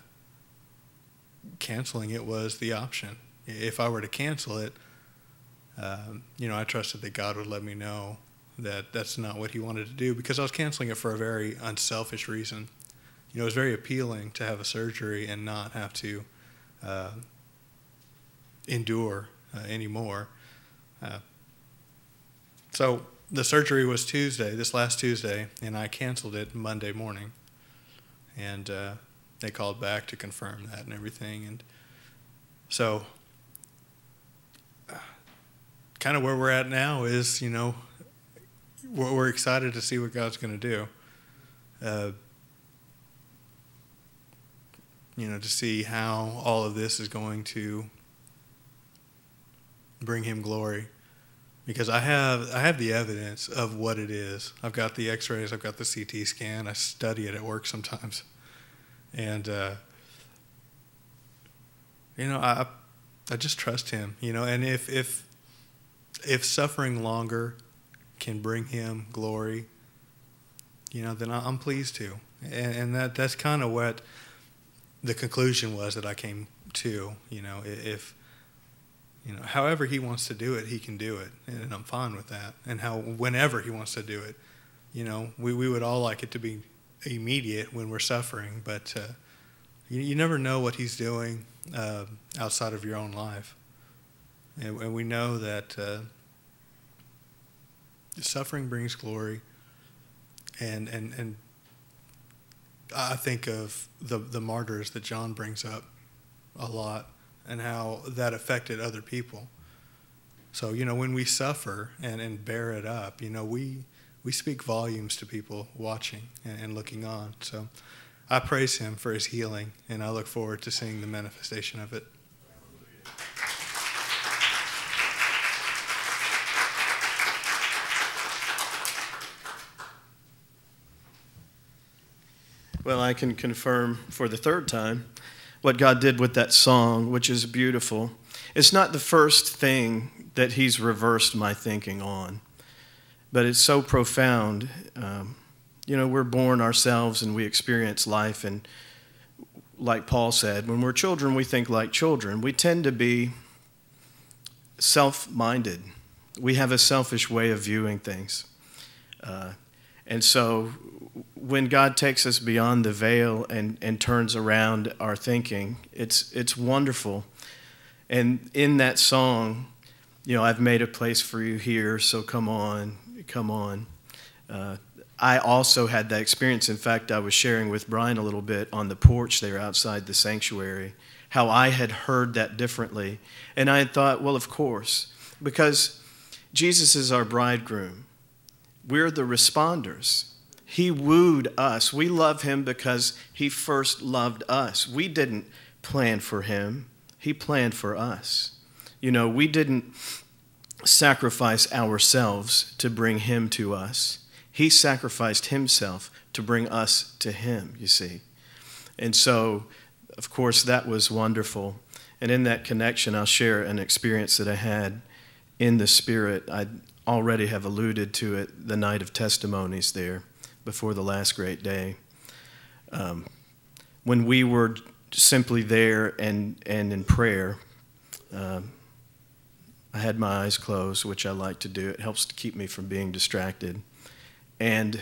canceling it was the option. If I were to cancel it, um, you know, I trusted that God would let me know that that's not what He wanted to do because I was canceling it for a very unselfish reason. You know, it was very appealing to have a surgery and not have to uh, endure uh, anymore. So the surgery was Tuesday, this last Tuesday, and I canceled it Monday morning. And uh, they called back to confirm that and everything. And so, uh, kind of where we're at now is, you know, we're, we're excited to see what God's going to do. Uh, you know, to see how all of this is going to bring Him glory because I have I have the evidence of what it is. I've got the X-rays, I've got the CT scan. I study it at work sometimes, and uh, you know I I just trust him. You know, and if if if suffering longer can bring him glory, you know, then I'm pleased to, and, and that that's kind of what the conclusion was that I came to. You know, if you know, however he wants to do it, he can do it, and I'm fine with that. And how whenever he wants to do it, you know, we, we would all like it to be immediate when we're suffering, but uh, you, you never know what he's doing uh, outside of your own life, and, and we know that uh, suffering brings glory, and and and I think of the the martyrs that John brings up a lot and how that affected other people. So, you know, when we suffer and, and bear it up, you know, we, we speak volumes to people watching and, and looking on. So I praise him for his healing, and I look forward to seeing the manifestation of it. Well, I can confirm for the third time what God did with that song, which is beautiful. It's not the first thing that He's reversed my thinking on, but it's so profound. Um, you know, we're born ourselves and we experience life, and like Paul said, when we're children, we think like children. We tend to be self minded, we have a selfish way of viewing things. Uh, and so when God takes us beyond the veil and, and turns around our thinking, it's, it's wonderful. And in that song, you know, I've made a place for you here, so come on, come on. Uh, I also had that experience. In fact, I was sharing with Brian a little bit on the porch there outside the sanctuary how I had heard that differently. And I had thought, well, of course, because Jesus is our bridegroom, we're the responders. He wooed us. We love him because he first loved us. We didn't plan for him, he planned for us. You know, we didn't sacrifice ourselves to bring him to us. He sacrificed himself to bring us to him, you see. And so, of course, that was wonderful. And in that connection, I'll share an experience that I had in the Spirit. I already have alluded to it the night of testimonies there before the last great day. Um, when we were simply there and, and in prayer, um, I had my eyes closed, which I like to do. It helps to keep me from being distracted. And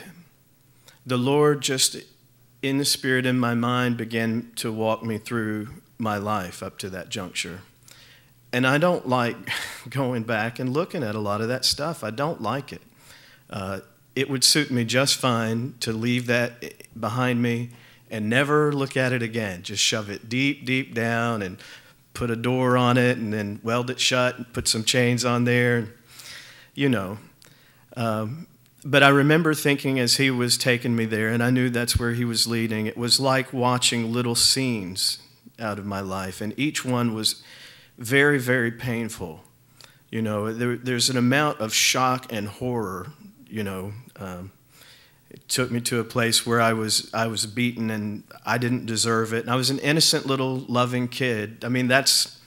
the Lord, just in the Spirit, in my mind, began to walk me through my life up to that juncture. And I don't like going back and looking at a lot of that stuff. I don't like it. Uh, it would suit me just fine to leave that behind me and never look at it again. Just shove it deep, deep down and put a door on it and then weld it shut and put some chains on there. And you know. Um, but I remember thinking as he was taking me there, and I knew that's where he was leading, it was like watching little scenes out of my life. And each one was very, very painful. You know, there, there's an amount of shock and horror you know, um, it took me to a place where I was I was beaten and I didn't deserve it. And I was an innocent little loving kid. I mean, that's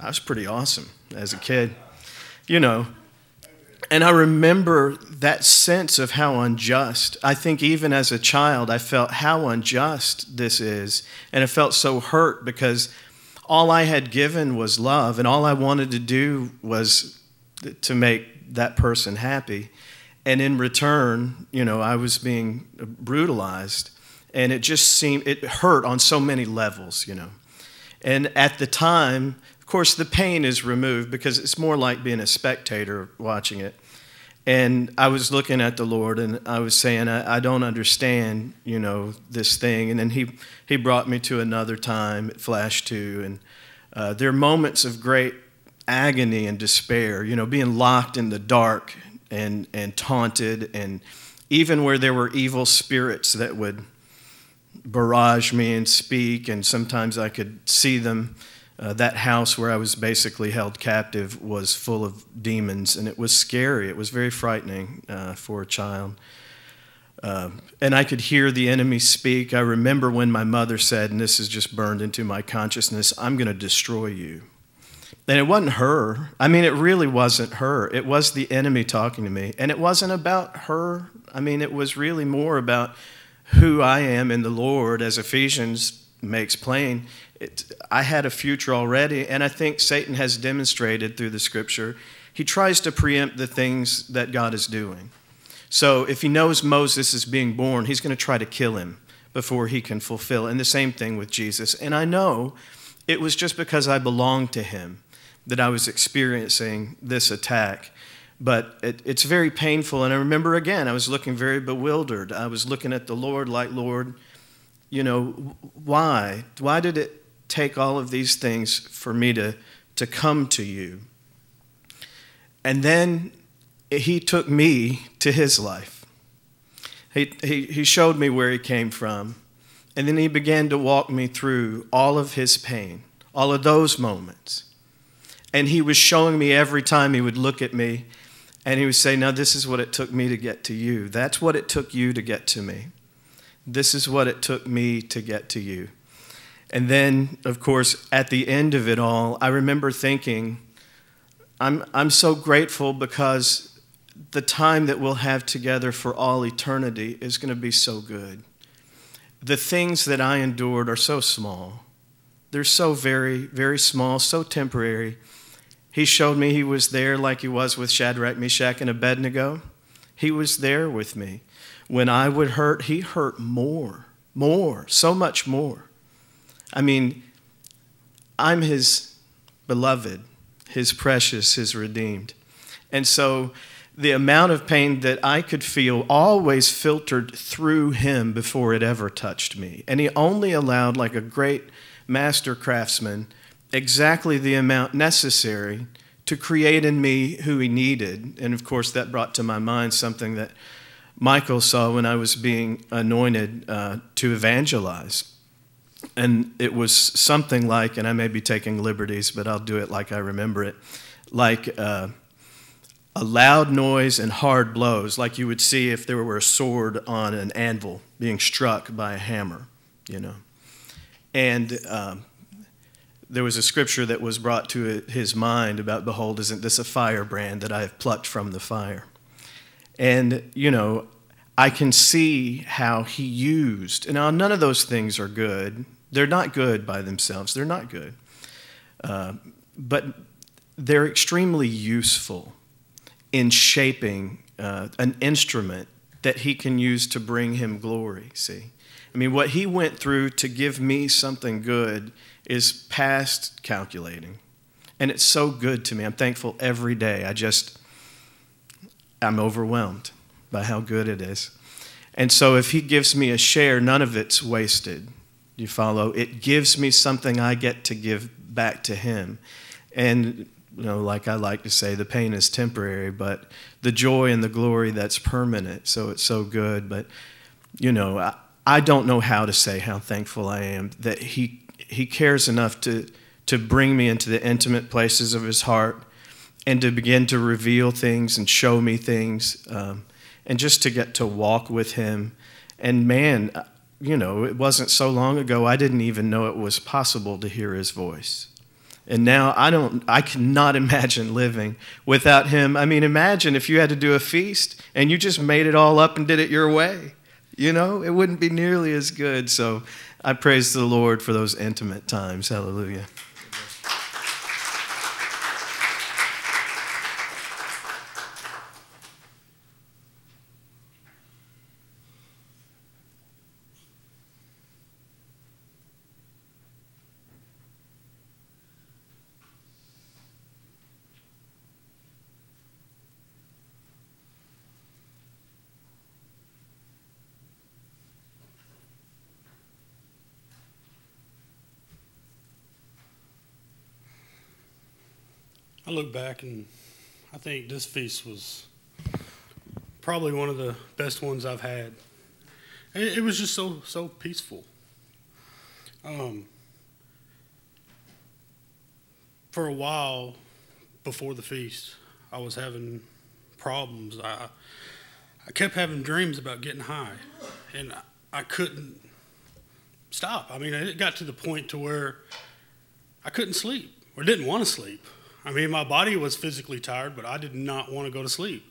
I was pretty awesome as a kid, you know. And I remember that sense of how unjust. I think even as a child, I felt how unjust this is, and I felt so hurt because all I had given was love, and all I wanted to do was to make that person happy and in return, you know, I was being brutalized, and it just seemed it hurt on so many levels, you know. And at the time, of course, the pain is removed because it's more like being a spectator watching it. And I was looking at the Lord, and I was saying, I, I don't understand, you know, this thing. And then he he brought me to another time at Flash Two, and uh, there are moments of great agony and despair, you know, being locked in the dark and, and taunted, and even where there were evil spirits that would barrage me and speak, and sometimes I could see them. Uh, that house where I was basically held captive was full of demons, and it was scary. It was very frightening uh, for a child. Uh, and I could hear the enemy speak. I remember when my mother said, and this is just burned into my consciousness, I'm going to destroy you. And it wasn't her. I mean, it really wasn't her. It was the enemy talking to me. And it wasn't about her. I mean, it was really more about who I am in the Lord, as Ephesians makes plain. It, I had a future already, and I think Satan has demonstrated through the scripture, he tries to preempt the things that God is doing. So if he knows Moses is being born, he's going to try to kill him before he can fulfill. And the same thing with Jesus. And I know it was just because I belonged to him that I was experiencing this attack. But it, it's very painful. And I remember again, I was looking very bewildered. I was looking at the Lord like, Lord, you know, why? Why did it take all of these things for me to, to come to you. And then he took me to his life. He, he, he showed me where he came from. And then he began to walk me through all of his pain, all of those moments. And he was showing me every time he would look at me and he would say, Now, this is what it took me to get to you. That's what it took you to get to me. This is what it took me to get to you. And then, of course, at the end of it all, I remember thinking, I'm, I'm so grateful because the time that we'll have together for all eternity is going to be so good. The things that I endured are so small. They're so very, very small, so temporary. He showed me he was there like he was with Shadrach, Meshach, and Abednego. He was there with me. When I would hurt, he hurt more, more, so much more. I mean, I'm his beloved, his precious, his redeemed. And so the amount of pain that I could feel always filtered through him before it ever touched me. And he only allowed, like a great master craftsman, exactly the amount necessary to create in me who he needed. And of course, that brought to my mind something that Michael saw when I was being anointed uh, to evangelize. And it was something like, and I may be taking liberties, but I'll do it like I remember it, like uh, a loud noise and hard blows, like you would see if there were a sword on an anvil being struck by a hammer, you know. And um, there was a scripture that was brought to his mind about, Behold, isn't this a firebrand that I have plucked from the fire? And, you know, I can see how he used, and now none of those things are good. They're not good by themselves, they're not good. Uh, but they're extremely useful in shaping uh, an instrument that he can use to bring him glory, see? I mean, what he went through to give me something good is past calculating. And it's so good to me. I'm thankful every day. I just, I'm overwhelmed by how good it is. And so if he gives me a share, none of it's wasted. You follow? It gives me something I get to give back to him. And you know, like I like to say, the pain is temporary, but the joy and the glory that's permanent. So it's so good. But you know, I, I don't know how to say how thankful I am that he he cares enough to to bring me into the intimate places of his heart and to begin to reveal things and show me things um, and just to get to walk with him. And man you know it wasn't so long ago i didn't even know it was possible to hear his voice. And now i don't i cannot imagine living without him. I mean imagine if you had to do a feast and you just made it all up and did it your way. You know it wouldn't be nearly as good. So i praise the lord for those intimate times. Hallelujah look back and I think this feast was probably one of the best ones I've had. It, it was just so so peaceful. Um, for a while before the feast, I was having problems. I I kept having dreams about getting high, and I, I couldn't stop. I mean, it got to the point to where I couldn't sleep or didn't want to sleep. I mean, my body was physically tired, but I did not want to go to sleep.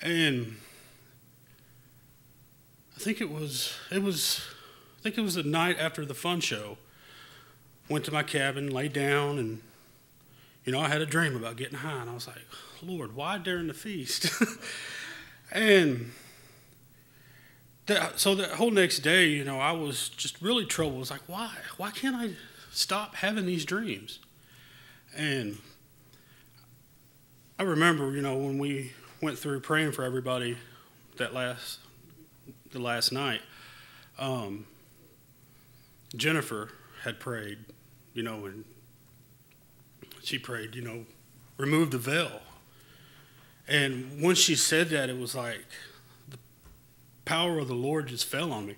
And I think it was it was I think it was the night after the fun show. Went to my cabin, laid down, and you know I had a dream about getting high, and I was like, Lord, why during the feast? and that, so that whole next day, you know, I was just really troubled. I was like, why? Why can't I stop having these dreams? And I remember, you know, when we went through praying for everybody that last the last night, um, Jennifer had prayed, you know, and she prayed, you know, remove the veil. And once she said that, it was like the power of the Lord just fell on me.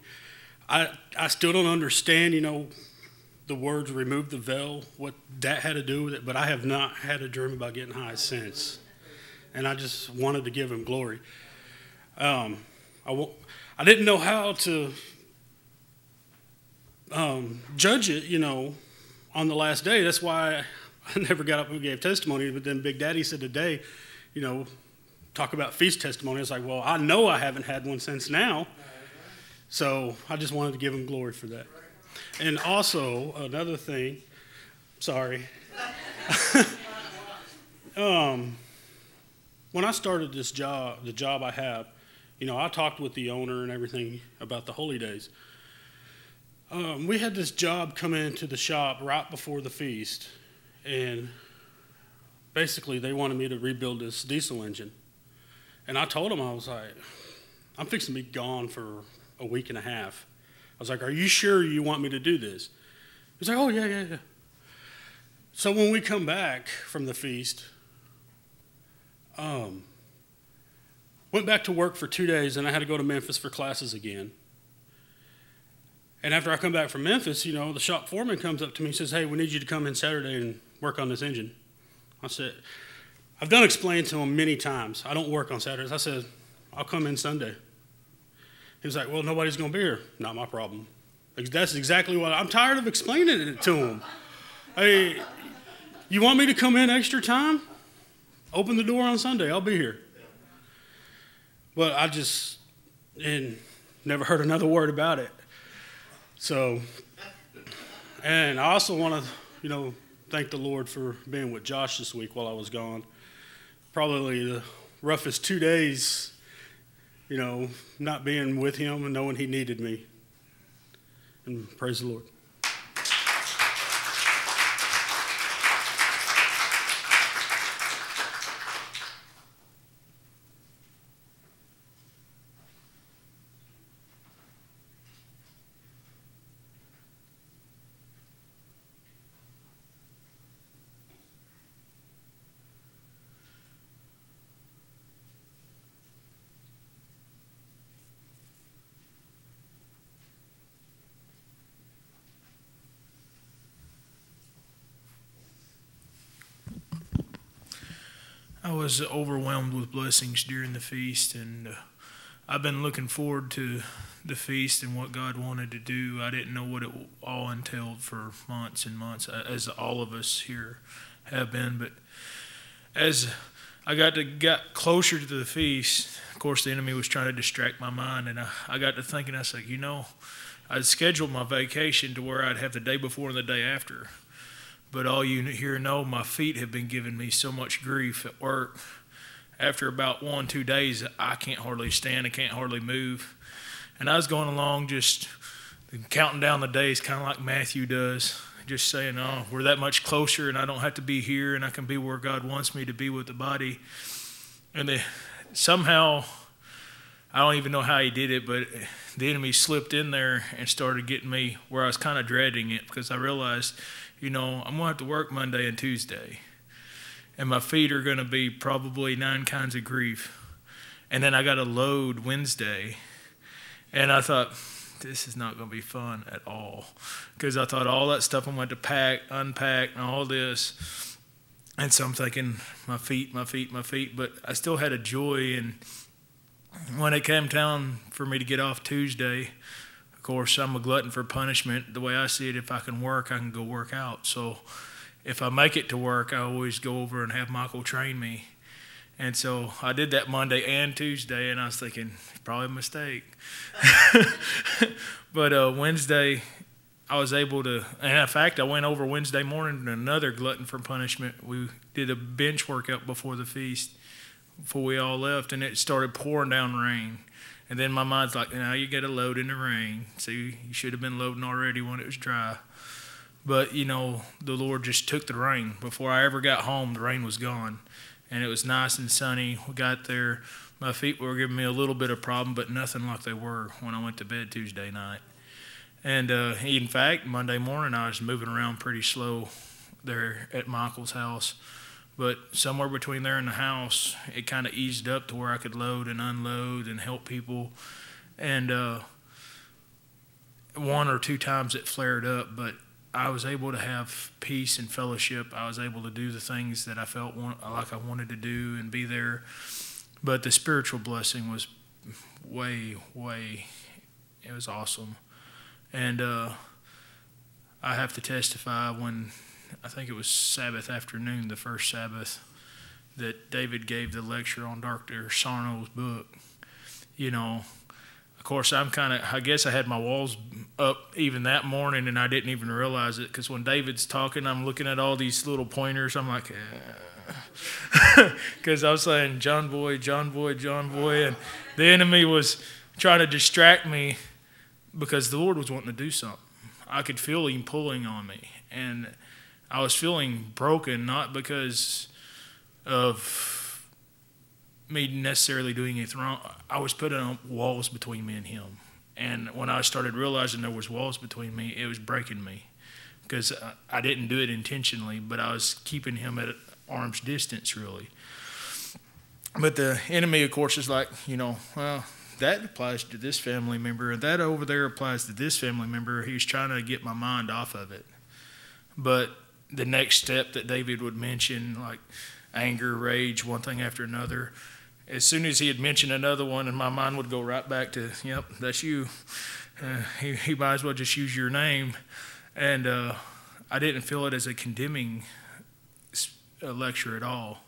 I, I still don't understand, you know, the words remove the veil, what that had to do with it, but I have not had a dream about getting high since. And I just wanted to give him glory. Um, I w- I didn't know how to um, judge it, you know, on the last day. That's why I never got up and gave testimony. But then Big Daddy said today, you know, talk about feast testimony. It's like, well, I know I haven't had one since now. So I just wanted to give him glory for that. And also, another thing, sorry. um, when I started this job, the job I have, you know, I talked with the owner and everything about the holy days. Um, we had this job come into the shop right before the feast, and basically they wanted me to rebuild this diesel engine. And I told them, I was like, I'm fixing to be gone for a week and a half. I was like, Are you sure you want me to do this? He's like, Oh, yeah, yeah, yeah. So when we come back from the feast, um, went back to work for two days, and I had to go to Memphis for classes again. And after I come back from Memphis, you know, the shop foreman comes up to me and says, Hey, we need you to come in Saturday and work on this engine. I said, I've done explain to him many times. I don't work on Saturdays. I said, I'll come in Sunday. He was like, Well, nobody's going to be here. Not my problem. That's exactly what I'm tired of explaining it to him. Hey, you want me to come in extra time? Open the door on Sunday. I'll be here. But I just and never heard another word about it. So, and I also want to, you know, thank the Lord for being with Josh this week while I was gone. Probably the roughest two days, you know, not being with him and knowing he needed me. And praise the Lord. I was overwhelmed with blessings during the feast, and uh, I've been looking forward to the feast and what God wanted to do. I didn't know what it all entailed for months and months, as all of us here have been. But as I got to got closer to the feast, of course, the enemy was trying to distract my mind, and I, I got to thinking, I was like, you know, I'd scheduled my vacation to where I'd have the day before and the day after. But all you here know, my feet have been giving me so much grief at work. After about one, two days, I can't hardly stand. I can't hardly move. And I was going along just counting down the days, kind of like Matthew does, just saying, oh, we're that much closer and I don't have to be here and I can be where God wants me to be with the body. And somehow, I don't even know how he did it, but the enemy slipped in there and started getting me where I was kind of dreading it because I realized – you know, I'm going to have to work Monday and Tuesday. And my feet are going to be probably nine kinds of grief. And then I got to load Wednesday. And I thought, this is not going to be fun at all. Because I thought all that stuff I'm going to pack, unpack, and all this. And so I'm thinking, my feet, my feet, my feet. But I still had a joy. And when it came time for me to get off Tuesday, course, I'm a glutton for punishment. The way I see it, if I can work, I can go work out. So if I make it to work, I always go over and have Michael train me. And so I did that Monday and Tuesday, and I was thinking, probably a mistake. but uh, Wednesday, I was able to, and in fact, I went over Wednesday morning to another glutton for punishment. We did a bench workout before the feast, before we all left, and it started pouring down rain. And then my mind's like, now you got to load in the rain. So you should have been loading already when it was dry. But, you know, the Lord just took the rain. Before I ever got home, the rain was gone. And it was nice and sunny. We got there. My feet were giving me a little bit of problem, but nothing like they were when I went to bed Tuesday night. And uh, in fact, Monday morning I was moving around pretty slow there at Michael's house. But somewhere between there and the house, it kind of eased up to where I could load and unload and help people. And uh, one or two times it flared up, but I was able to have peace and fellowship. I was able to do the things that I felt want, like I wanted to do and be there. But the spiritual blessing was way, way, it was awesome. And uh, I have to testify when I think it was Sabbath afternoon, the first Sabbath, that David gave the lecture on Dr. Sarno's book. You know, of course, I'm kind of, I guess I had my walls up even that morning and I didn't even realize it because when David's talking, I'm looking at all these little pointers. I'm like, ah. because I was saying, John Boy, John Boy, John Boy. And the enemy was trying to distract me because the Lord was wanting to do something. I could feel Him pulling on me. And I was feeling broken, not because of me necessarily doing anything wrong. I was putting walls between me and Him. And when I started realizing there was walls between me, it was breaking me because I didn't do it intentionally, but I was keeping Him at arm's distance, really. But the enemy, of course, is like, you know, well, that applies to this family member, that over there applies to this family member. He's trying to get my mind off of it. But the next step that David would mention, like anger, rage, one thing after another, as soon as he had mentioned another one, and my mind would go right back to, yep, that's you. Uh, he, he might as well just use your name. And uh, I didn't feel it as a condemning lecture at all.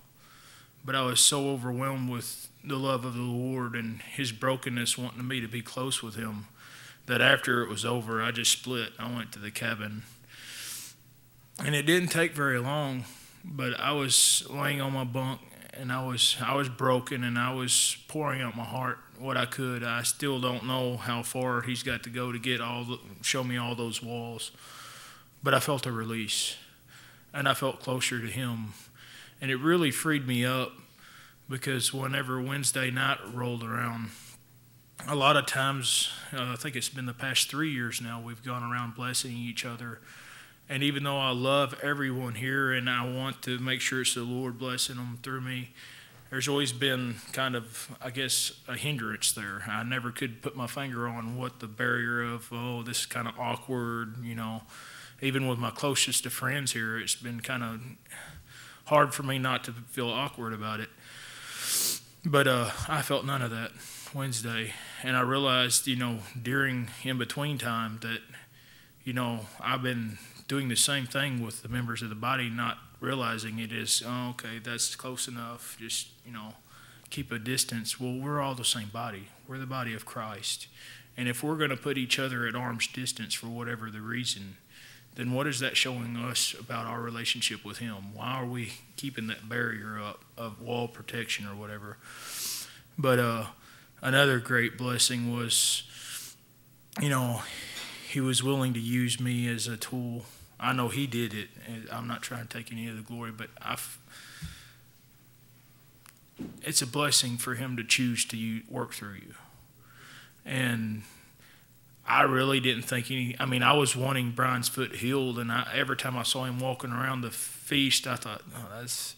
But I was so overwhelmed with the love of the Lord and His brokenness, wanting me to be close with Him, that after it was over, I just split. I went to the cabin. And it didn't take very long, but I was laying on my bunk and I was I was broken and I was pouring out my heart what I could. I still don't know how far he's got to go to get all the, show me all those walls, but I felt a release, and I felt closer to him, and it really freed me up because whenever Wednesday night rolled around, a lot of times uh, I think it's been the past three years now we've gone around blessing each other. And even though I love everyone here and I want to make sure it's the Lord blessing them through me, there's always been kind of, I guess, a hindrance there. I never could put my finger on what the barrier of, oh, this is kind of awkward, you know. Even with my closest of friends here, it's been kind of hard for me not to feel awkward about it. But uh, I felt none of that Wednesday. And I realized, you know, during in between time that, you know, I've been doing the same thing with the members of the body, not realizing it is, oh, okay, that's close enough. Just, you know, keep a distance. Well, we're all the same body. We're the body of Christ. And if we're going to put each other at arm's distance for whatever the reason, then what is that showing us about our relationship with Him? Why are we keeping that barrier up of wall protection or whatever? But uh, another great blessing was, you know, He was willing to use me as a tool I know he did it. And I'm not trying to take any of the glory, but I. It's a blessing for him to choose to work through you, and I really didn't think any. I mean, I was wanting Brian's foot healed, and I, every time I saw him walking around the feast, I thought, "Oh, that's."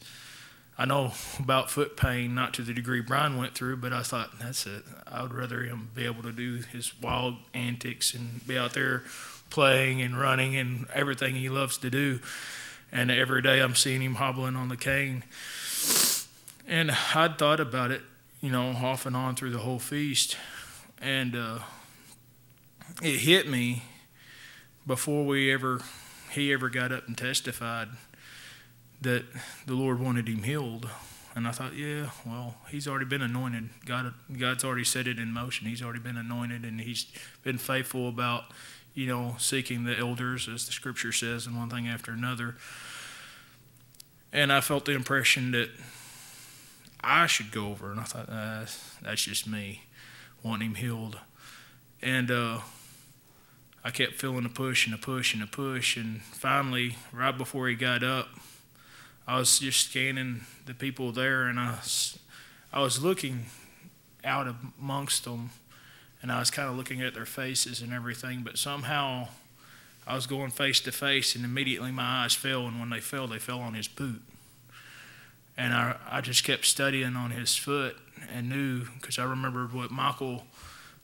I know about foot pain, not to the degree Brian went through, but I thought that's it. I would rather him be able to do his wild antics and be out there playing and running and everything he loves to do. And every day I'm seeing him hobbling on the cane. And I'd thought about it, you know, off and on through the whole feast. And uh, it hit me before we ever, he ever got up and testified that the Lord wanted him healed. And I thought, yeah, well, he's already been anointed. God, God's already set it in motion. He's already been anointed, and he's been faithful about you know, seeking the elders, as the scripture says, and one thing after another. And I felt the impression that I should go over, and I thought, uh, that's just me wanting him healed. And uh, I kept feeling a push and a push and a push, and finally, right before he got up, I was just scanning the people there, and I I was looking out amongst them and I was kind of looking at their faces and everything, but somehow I was going face to face, and immediately my eyes fell, and when they fell, they fell on his boot. And I, I just kept studying on his foot and knew, because I remembered what Michael,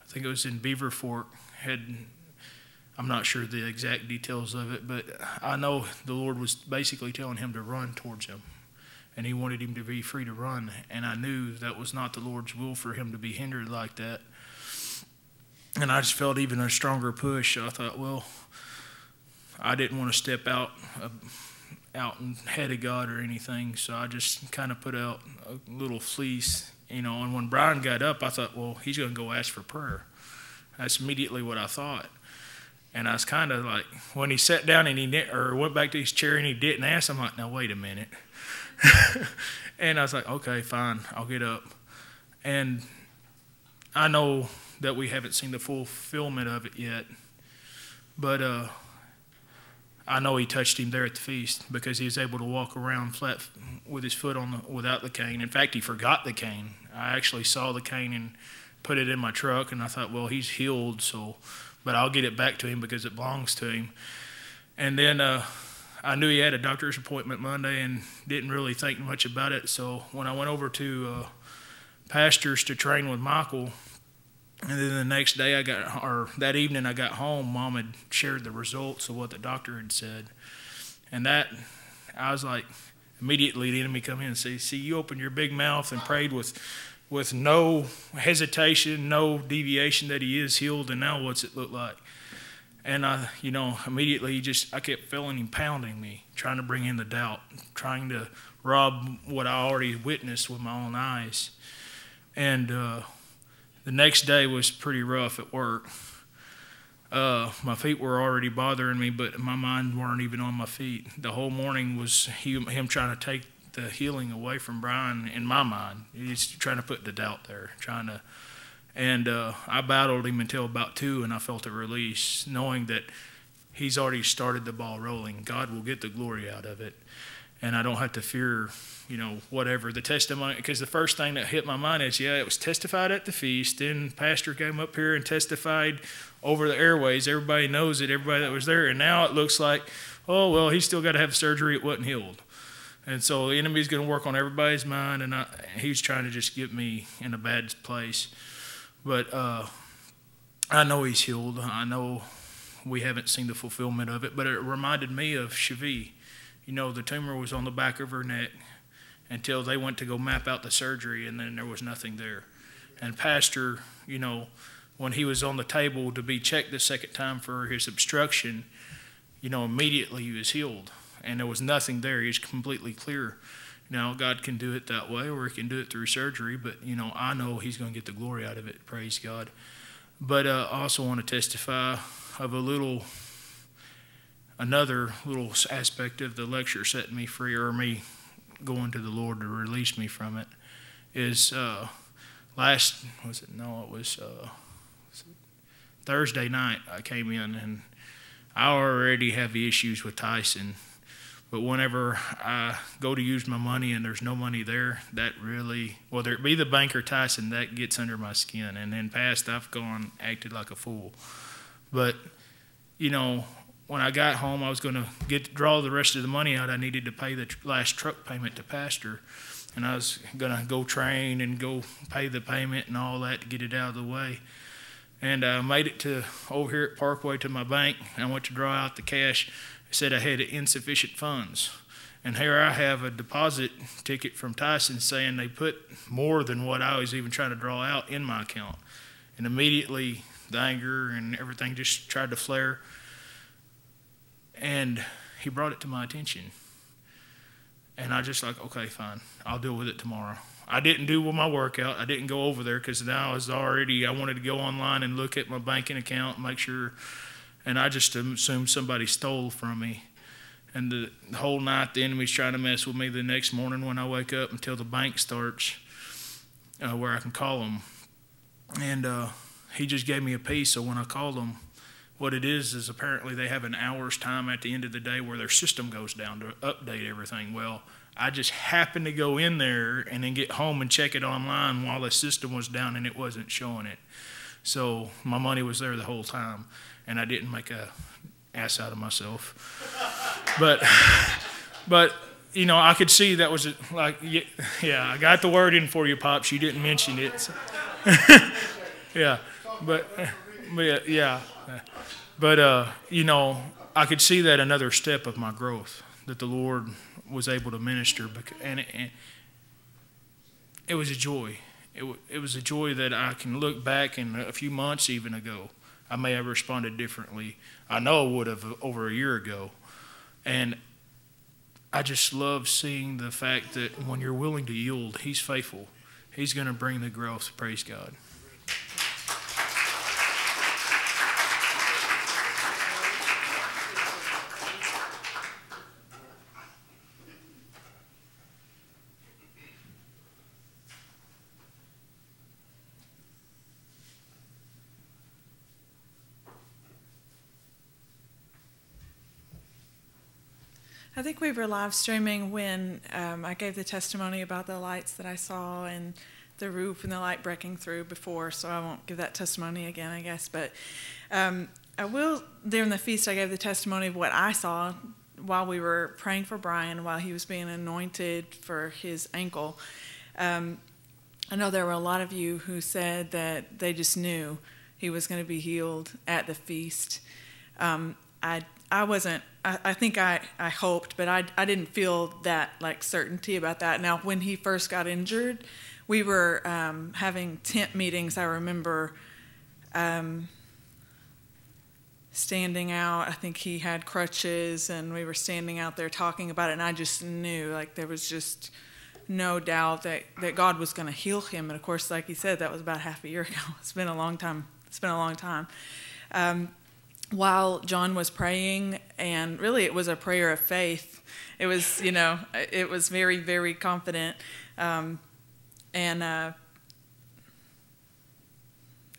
I think it was in Beaver Fork, had I'm not sure the exact details of it, but I know the Lord was basically telling him to run towards him. And he wanted him to be free to run. And I knew that was not the Lord's will for him to be hindered like that. And I just felt even a stronger push. I thought, well, I didn't want to step out uh, out ahead of God or anything, so I just kind of put out a little fleece, you know. And when Brian got up, I thought, well, he's going to go ask for prayer. That's immediately what I thought. And I was kind of like, when he sat down and he or went back to his chair and he didn't ask, I'm like, now wait a minute. and I was like, okay, fine, I'll get up. And I know that we haven't seen the fulfillment of it yet, but uh, I know he touched him there at the feast because he was able to walk around flat with his foot on the without the cane. In fact, he forgot the cane. I actually saw the cane and put it in my truck, and I thought, well, he's healed, so but I'll get it back to him because it belongs to him. And then uh, I knew he had a doctor's appointment Monday and didn't really think much about it. So when I went over to uh, pastors to train with Michael, and then the next day I got, or that evening I got home, Mom had shared the results of what the doctor had said, and that I was like, immediately the enemy come in and say, "See, you opened your big mouth and prayed with with no hesitation, no deviation that he is healed, and now what's it look like? And I, you know, immediately just I kept feeling him pounding me, trying to bring in the doubt, trying to rob what I already witnessed with my own eyes. And uh, the next day was pretty rough at work. Uh, my feet were already bothering me, but my mind weren't even on my feet. The whole morning was he, him trying to take the healing away from Brian in my mind. He's trying to put the doubt there, trying to. And uh, I battled him until about two, and I felt a release, knowing that he's already started the ball rolling. God will get the glory out of it, and I don't have to fear, you know, whatever the testimony. Because the first thing that hit my mind is, yeah, it was testified at the feast. Then pastor came up here and testified over the airways. Everybody knows it. Everybody that was there, and now it looks like, oh well, he's still got to have surgery. It wasn't healed. And so the enemy's going to work on everybody's mind, and I, he's trying to just get me in a bad place. But uh, I know he's healed. I know we haven't seen the fulfillment of it, but it reminded me of Chevi. You know, the tumor was on the back of her neck until they went to go map out the surgery, and then there was nothing there. And Pastor, you know, when he was on the table to be checked the second time for his obstruction, you know, immediately he was healed and there was nothing there. He's completely clear. Now, God can do it that way, or He can do it through surgery, but, you know, I know He's going to get the glory out of it. Praise God. But uh, I also want to testify of a little, another little aspect of the lecture setting me free, or me going to the Lord to release me from it, is uh, last, was it? No, it was uh, Thursday night I came in, and I already have issues with Tyson but whenever I go to use my money and there's no money there, that really, whether it be the bank or Tyson, that gets under my skin. And in past, I've gone acted like a fool. But, you know, when I got home, I was going to get draw the rest of the money out I needed to pay the last truck payment to Pastor. And I was going to go train and go pay the payment and all that to get it out of the way. And I made it to over here at Parkway to my bank. I went to draw out the cash said I had insufficient funds. And here I have a deposit ticket from Tyson saying they put more than what I was even trying to draw out in my account. And immediately the anger and everything just tried to flare. And he brought it to my attention. And I just like, okay, fine, I'll deal with it tomorrow. I didn't do with my workout. I didn't go over there because now I was already, I wanted to go online and look at my banking account, make sure and I just assumed somebody stole from me. And the, whole night, the enemy's trying to mess with me. The next morning, when I wake up until the bank starts, uh, where I can call them, and uh, he just gave me a peace. So when I called them, what it is is apparently they have an hour's time at the end of the day where their system goes down to update everything. Well, I just happened to go in there and then get home and check it online while the system was down and it wasn't showing it. So my money was there the whole time, and I didn't make a ass out of myself. but, but you know, I could see that was like, yeah, I got the word in for you, pops. You didn't mention it. So. yeah, but, but yeah, but uh, you know, I could see that another step of my growth that the Lord was able to minister, and it, and it was a joy. It, it was a joy that I can look back in a few months even ago. I may have responded differently. I know I would have over a year ago. And I just love seeing the fact that when you're willing to yield, He's faithful. He's going to bring the growth. Praise God. Think we were live streaming when um, I gave the testimony about the lights that I saw and the roof and the light breaking through before, so I won't give that testimony again, I guess. But um, I will, during the feast, I gave the testimony of what I saw while we were praying for Brian, while he was being anointed for his ankle. Um, I know there were a lot of you who said that they just knew he was going to be healed at the feast. Um, I I wasn't. I, I think I, I hoped, but I I didn't feel that like certainty about that. Now, when he first got injured, we were um, having tent meetings. I remember. Um, standing out. I think he had crutches, and we were standing out there talking about it. And I just knew, like, there was just no doubt that, that God was going to heal him. And of course, like he said, that was about half a year ago. It's been a long time. It's been a long time. Um, while John was praying, and really it was a prayer of faith. It was, you know, it was very, very confident, um, and uh,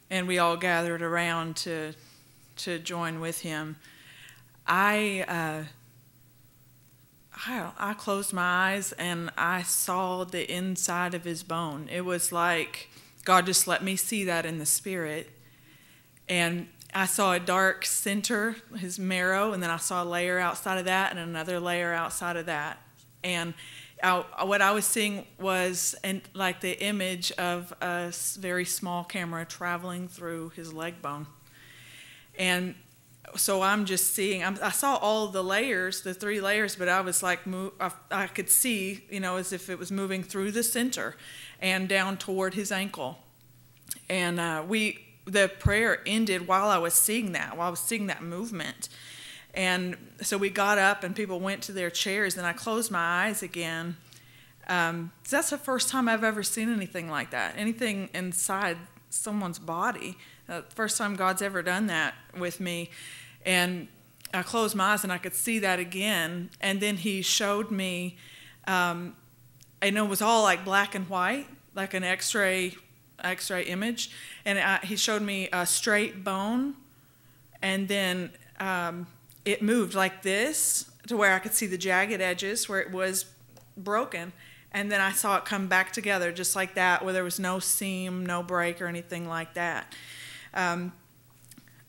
and we all gathered around to to join with him. I. Uh, I, I closed my eyes and I saw the inside of his bone. It was like God just let me see that in the spirit. And I saw a dark center, his marrow, and then I saw a layer outside of that and another layer outside of that. And I, what I was seeing was an, like the image of a very small camera traveling through his leg bone. And so I'm just seeing, I'm, i saw all the layers, the three layers, but I was like, move, I, I could see, you know, as if it was moving through the center and down toward his ankle. And uh, we, the prayer ended while I was seeing that, while I was seeing that movement. And so we got up and people went to their chairs, and I closed my eyes again. Um, that's the first time I've ever seen anything like that, anything inside someone's body. Uh, first time God's ever done that with me. And I closed my eyes and I could see that again. And then He showed me, um, and it was all like black and white, like an x ray X-ray image, and I, he showed me a straight bone, and then um, it moved like this to where I could see the jagged edges where it was broken, and then I saw it come back together just like that, where there was no seam, no break, or anything like that. Um,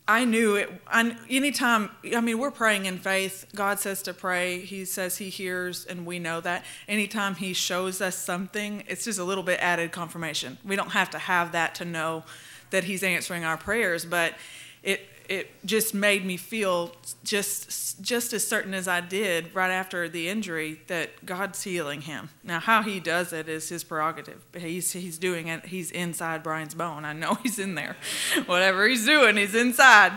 I knew it. I, anytime, I mean, we're praying in faith. God says to pray. He says He hears, and we know that. Anytime He shows us something, it's just a little bit added confirmation. We don't have to have that to know that He's answering our prayers, but it it just made me feel just just as certain as I did right after the injury that God's healing him. Now, how he does it is his prerogative. He's he's doing it. He's inside Brian's bone. I know he's in there. Whatever he's doing, he's inside.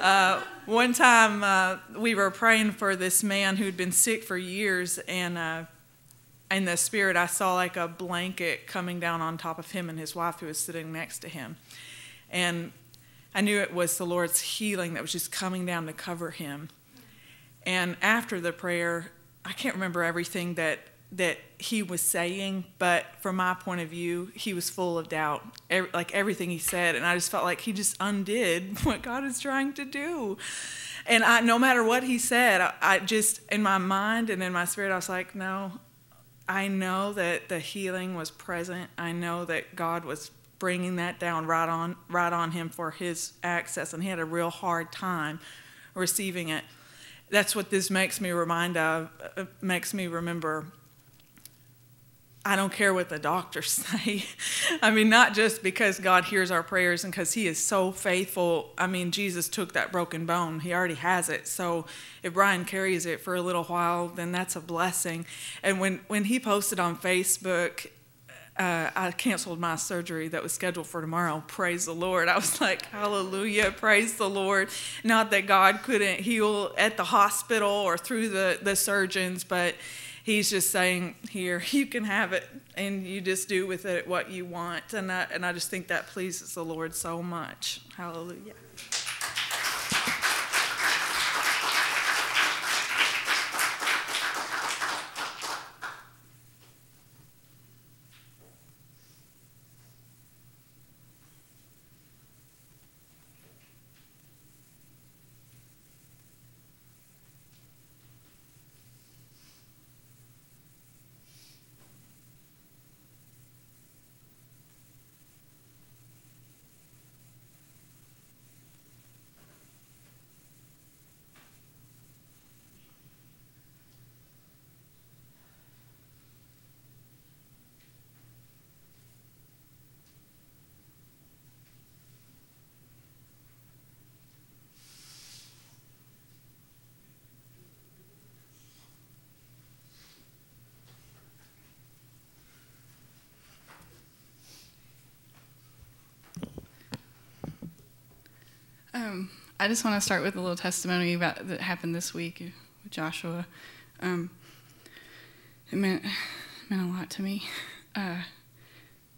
Uh, one time uh, we were praying for this man who'd been sick for years, and uh, in the spirit I saw like a blanket coming down on top of him and his wife who was sitting next to him, and I knew it was the Lord's healing that was just coming down to cover him. And after the prayer, I can't remember everything that that he was saying, but from my point of view, he was full of doubt, every, like everything he said, and I just felt like he just undid what God is trying to do. And I, no matter what he said, I, I just in my mind and in my spirit, I was like, no, I know that the healing was present. I know that God was bringing that down right on right on him for his access, and he had a real hard time receiving it. That's what this makes me remind of. Uh, makes me remember. I don't care what the doctors say. I mean, not just because God hears our prayers and because He is so faithful. I mean, Jesus took that broken bone, He already has it. So if Brian carries it for a little while, then that's a blessing. And when, when he posted on Facebook, uh, I canceled my surgery that was scheduled for tomorrow. Praise the Lord. I was like, Hallelujah, praise the Lord. Not that God couldn't heal at the hospital or through the, the surgeons, but He's just saying, Here, you can have it, and you just do with it what you want. And I, and I just think that pleases the Lord so much. Hallelujah. Um, I just want to start with a little testimony about that happened this week with Joshua. Um, it meant meant a lot to me. Uh,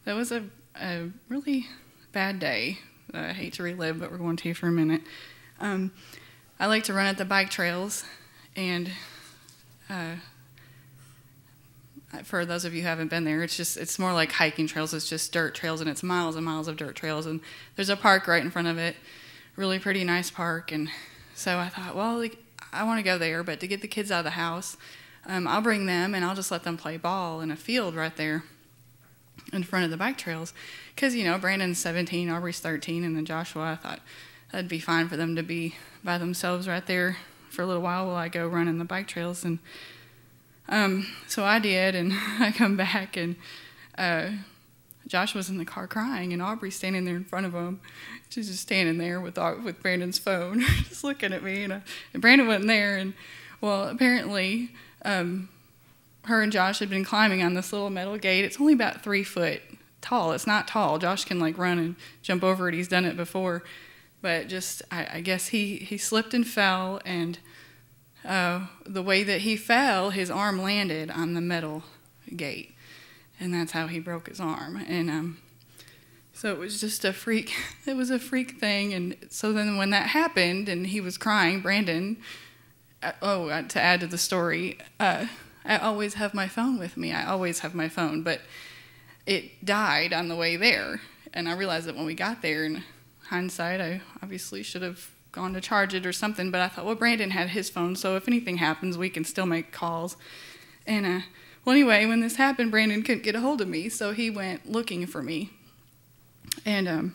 that was a, a really bad day. I hate to relive, but we're going to for a minute. Um, I like to run at the bike trails, and uh, for those of you who haven't been there, it's just it's more like hiking trails. It's just dirt trails, and it's miles and miles of dirt trails. And there's a park right in front of it really pretty nice park. And so I thought, well, like, I want to go there, but to get the kids out of the house, um, I'll bring them and I'll just let them play ball in a field right there in front of the bike trails. Because, you know, Brandon's 17, Aubrey's 13, and then Joshua, I thought that'd be fine for them to be by themselves right there for a little while while I go running the bike trails. And um, so I did, and I come back and uh, Josh was in the car crying, and Aubrey's standing there in front of him. She's just standing there with with Brandon's phone, just looking at me. And, uh, and, Brandon wasn't there. And well, apparently, um, her and Josh had been climbing on this little metal gate. It's only about three foot tall. It's not tall. Josh can like run and jump over it. He's done it before, but just I, I guess he he slipped and fell, and uh, the way that he fell, his arm landed on the metal gate and that's how he broke his arm. And um, so it was just a freak. It was a freak thing. And so then when that happened, and he was crying, Brandon. Uh, oh, uh, to add to the story, uh, I always have my phone with me. I always have my phone, but it died on the way there, and I realized that when we got there. In hindsight, I obviously should have gone to charge it or something. But I thought, well, Brandon had his phone, so if anything happens, we can still make calls. And uh, well, anyway, when this happened, Brandon couldn't get a hold of me, so he went looking for me. And um,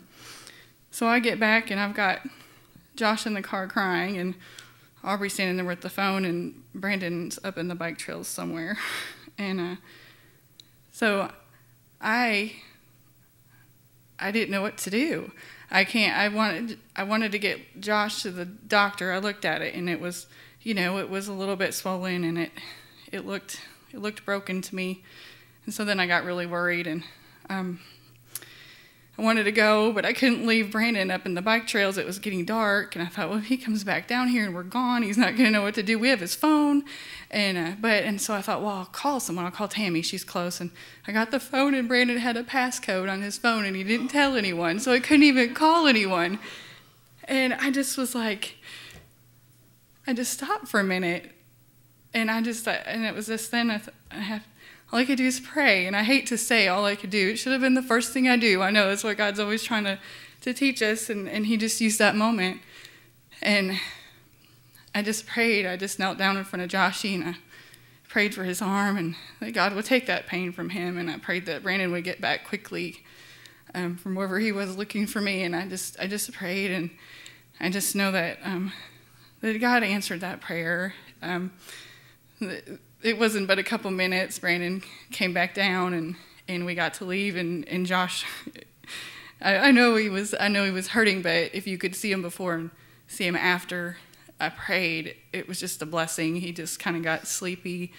so I get back, and I've got Josh in the car crying, and Aubrey standing there with the phone, and Brandon's up in the bike trails somewhere. And uh, so I I didn't know what to do. I can't. I wanted I wanted to get Josh to the doctor. I looked at it, and it was you know it was a little bit swollen, and it it looked it looked broken to me. And so then I got really worried and um, I wanted to go, but I couldn't leave Brandon up in the bike trails. It was getting dark, and I thought, well, if he comes back down here and we're gone, he's not going to know what to do. We have his phone, and uh, but and so I thought, well, I'll call someone. I'll call Tammy. She's close, and I got the phone, and Brandon had a passcode on his phone, and he didn't tell anyone, so I couldn't even call anyone. And I just was like, I just stopped for a minute, and I just, and it was this then I, th- I have, all I could do is pray. And I hate to say all I could do. It should have been the first thing I do. I know that's what God's always trying to, to teach us. And, and He just used that moment. And I just prayed. I just knelt down in front of Joshy and I prayed for his arm and that God would take that pain from him. And I prayed that Brandon would get back quickly. um, from wherever he was looking for me, and I just I just prayed, and I just know that um, that God answered that prayer. Um, it wasn't but a couple minutes. Brandon came back down, and and we got to leave, and and Josh. I, I know he was I know he was hurting, but if you could see him before and see him after I prayed, it was just a blessing. He just kind of got sleepy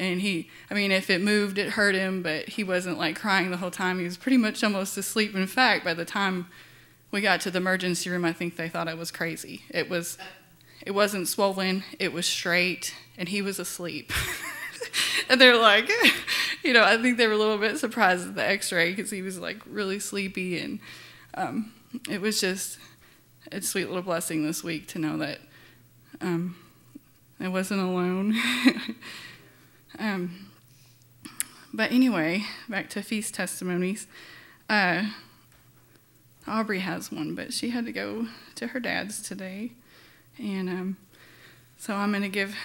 and he i mean if it moved it hurt him but he wasn't like crying the whole time he was pretty much almost asleep in fact by the time we got to the emergency room i think they thought i was crazy it was it wasn't swollen it was straight and he was asleep. And they're like you know i think they were a little bit surprised at the x-ray because he was like really sleepy and um, it was just a sweet little blessing this week to know that um, i wasn't alone. Um, but anyway, back to feast testimonies. Uh, Aubrey has one, but she had to go to her dad's today, and um, so I'm going to give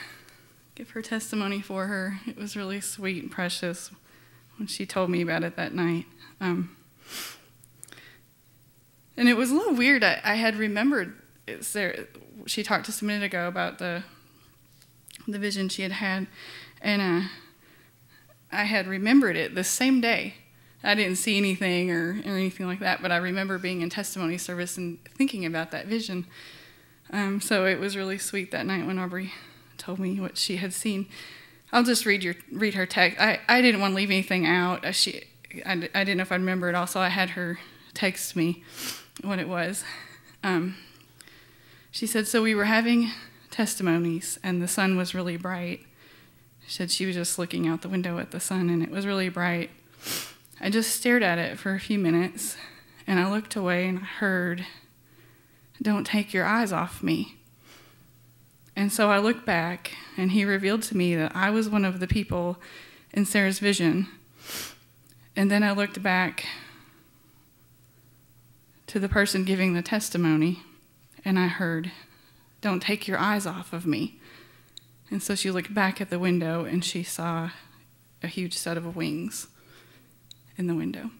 give her testimony for her. It was really sweet and precious when she told me about it that night. Um, and it was a little weird. I, I had remembered there. She talked just a minute ago about the the vision she had had, and uh, I had remembered it the same day. I didn't see anything or, or anything like that, but I remember being in testimony service and thinking about that vision. Um, so it was really sweet that night when Aubrey told me what she had seen. I'll just read your read her text. I, I didn't want to leave anything out. She I, I didn't know if I'd remember it. Also, I had her text me what it was. Um, she said, "So we were having testimonies, and the sun was really bright." She said she was just looking out the window at the sun and it was really bright. I just stared at it for a few minutes and I looked away and I heard, Don't take your eyes off me. And so I looked back and he revealed to me that I was one of the people in Sarah's vision. And then I looked back to the person giving the testimony and I heard, Don't take your eyes off of me. And so she looked back at the window and she saw a huge set of wings in the window.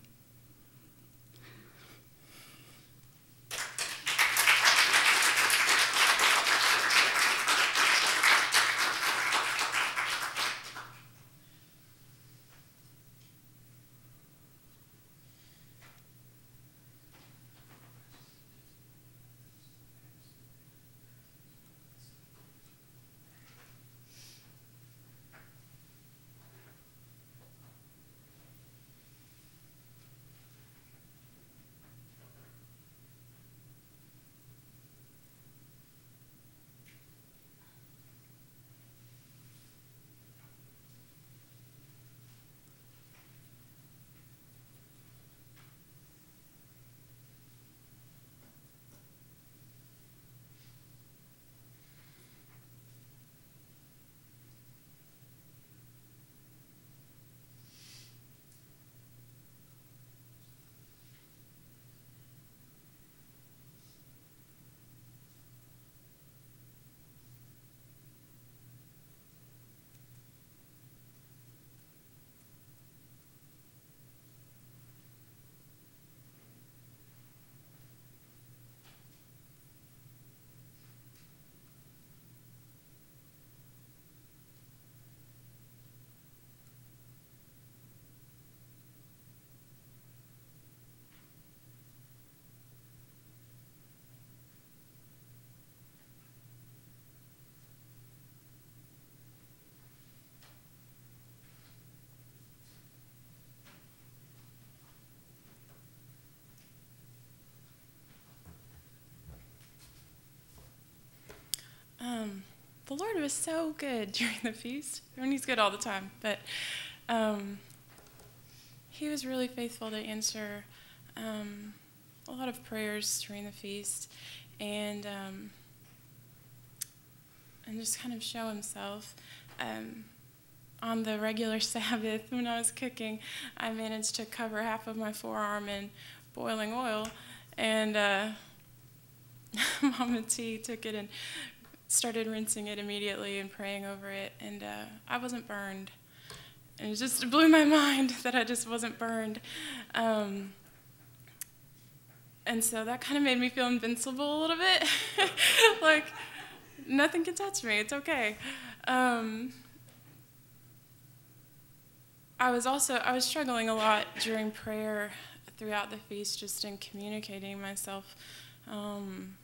Lord was so good during the feast. I mean, He's good all the time, but um, He was really faithful to answer um, a lot of prayers during the feast, and um, and just kind of show Himself. Um, on the regular Sabbath, when I was cooking, I managed to cover half of my forearm in boiling oil, and uh, Mama T took it and started rinsing it immediately and praying over it, and uh, I wasn't burned. And it just blew my mind that I just wasn't burned. Um, and so that kind of made me feel invincible a little bit. like, nothing can touch me. It's okay. Um, I was also I was struggling a lot during prayer throughout the feast, just in communicating myself. Um,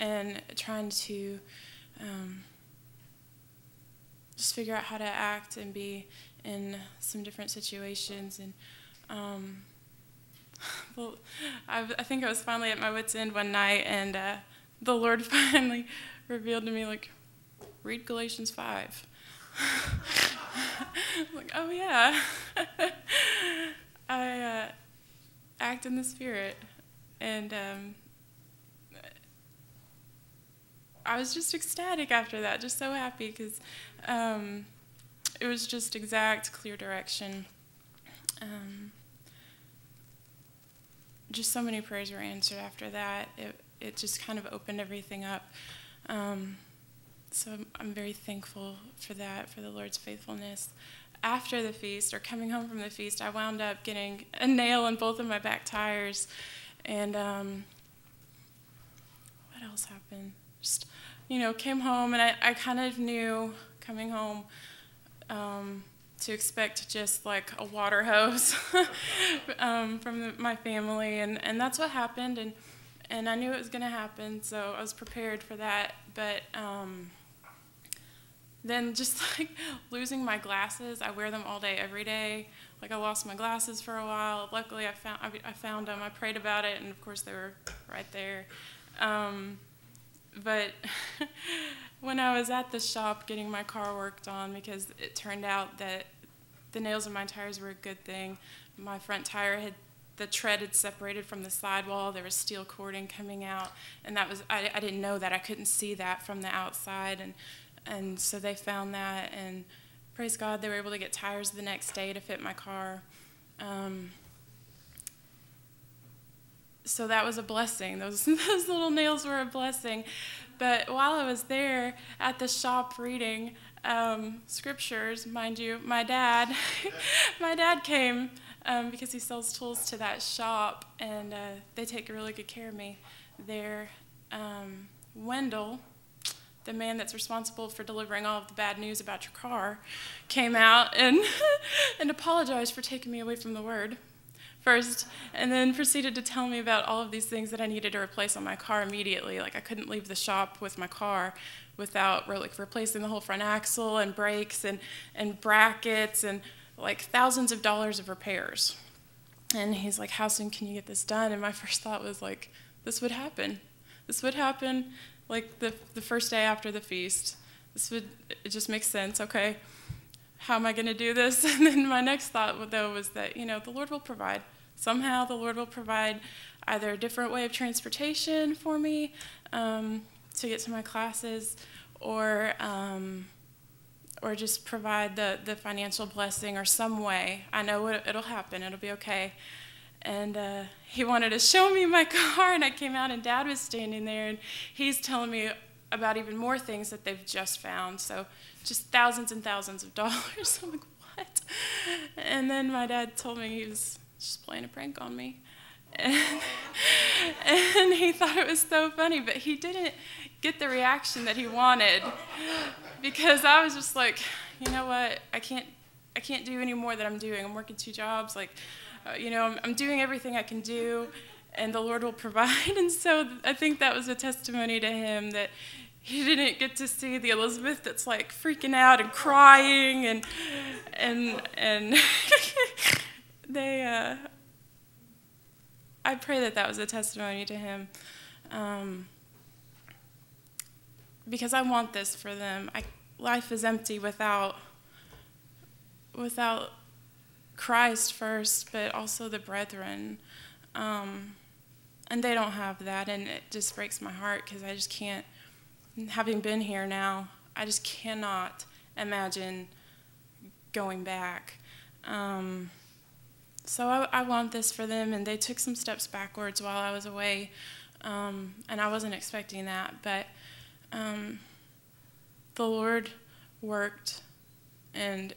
and trying to um, just figure out how to act and be in some different situations. And um, well, I, I, think I was finally at my wits' end one night, and uh, the Lord finally revealed to me, like, read Galatians 5. like, oh yeah. I uh, act in the Spirit. And um, I was just ecstatic after that, just so happy because um, it was just exact, clear direction. Um, just so many prayers were answered after that. It it just kind of opened everything up. Um, so I'm, I'm very thankful for that, for the Lord's faithfulness. After the feast, or coming home from the feast, I wound up getting a nail in both of my back tires, and um, what else happened? Just you know, came home and I, I kind of knew coming home um, to expect just like a water hose um, from the, my family, and, and that's what happened, and and I knew it was going to happen, so I was prepared for that. But um, then just like losing my glasses, I wear them all day, every day. Like I lost my glasses for a while. Luckily, I found I, found them. I prayed about it, and of course they were right there. Um, but when I was at the shop getting my car worked on, because it turned out that the nails in my tires were a good thing. My front tire had the tread had separated from the sidewall. There was steel cording coming out, and that was I, I didn't know that. I couldn't see that from the outside, and and so they found that, and praise God, they were able to get tires the next day to fit my car. Um, so that was a blessing. Those, those little nails were a blessing. But while I was there at the shop reading um, scriptures, mind you, my dad, my dad came um, because he sells tools to that shop, and uh, they take really good care of me there. Um, Wendell, the man that's responsible for delivering all of the bad news about your car, came out and and apologized for taking me away from the word first, and then proceeded to tell me about all of these things that I needed to replace on my car immediately. Like I couldn't leave the shop with my car without like replacing the whole front axle and brakes and and brackets and like thousands of dollars of repairs. And he's like, "How soon can you get this done?" And my first thought was like, "This would happen. This would happen like the the first day after the feast. This would it just makes sense. Okay." How am I going to do this? And then my next thought, though, was that, you know, the Lord will provide. Somehow the Lord will provide either a different way of transportation for me um, to get to my classes or, um, or just provide the, the financial blessing or some way. I know it, it'll happen, it'll be okay. And uh, he wanted to show me my car, and I came out, and Dad was standing there, and he's telling me about even more things that they've just found. So just thousands and thousands of dollars. I'm like, what? And then my dad told me he was just playing a prank on me. And, and he thought it was so funny, but he didn't get the reaction that he wanted because I was just like, you know what? I can't, I can't do any more that I'm doing. I'm working two jobs. Like, uh, you know, I'm, I'm doing everything I can do, and the Lord will provide. And so I think that was a testimony to him that he didn't get to see the Elizabeth that's like freaking out and crying and and and they uh, I pray that that was a testimony to him um, because I want this for them. I, life is empty without without Christ first, but also the brethren. Um, and they don't have that, and it just breaks my heart because I just can't having been here now, I just cannot imagine going back. Um, so I, I, want this for them, and they took some steps backwards while I was away, um, and I wasn't expecting that, but um, the Lord worked, and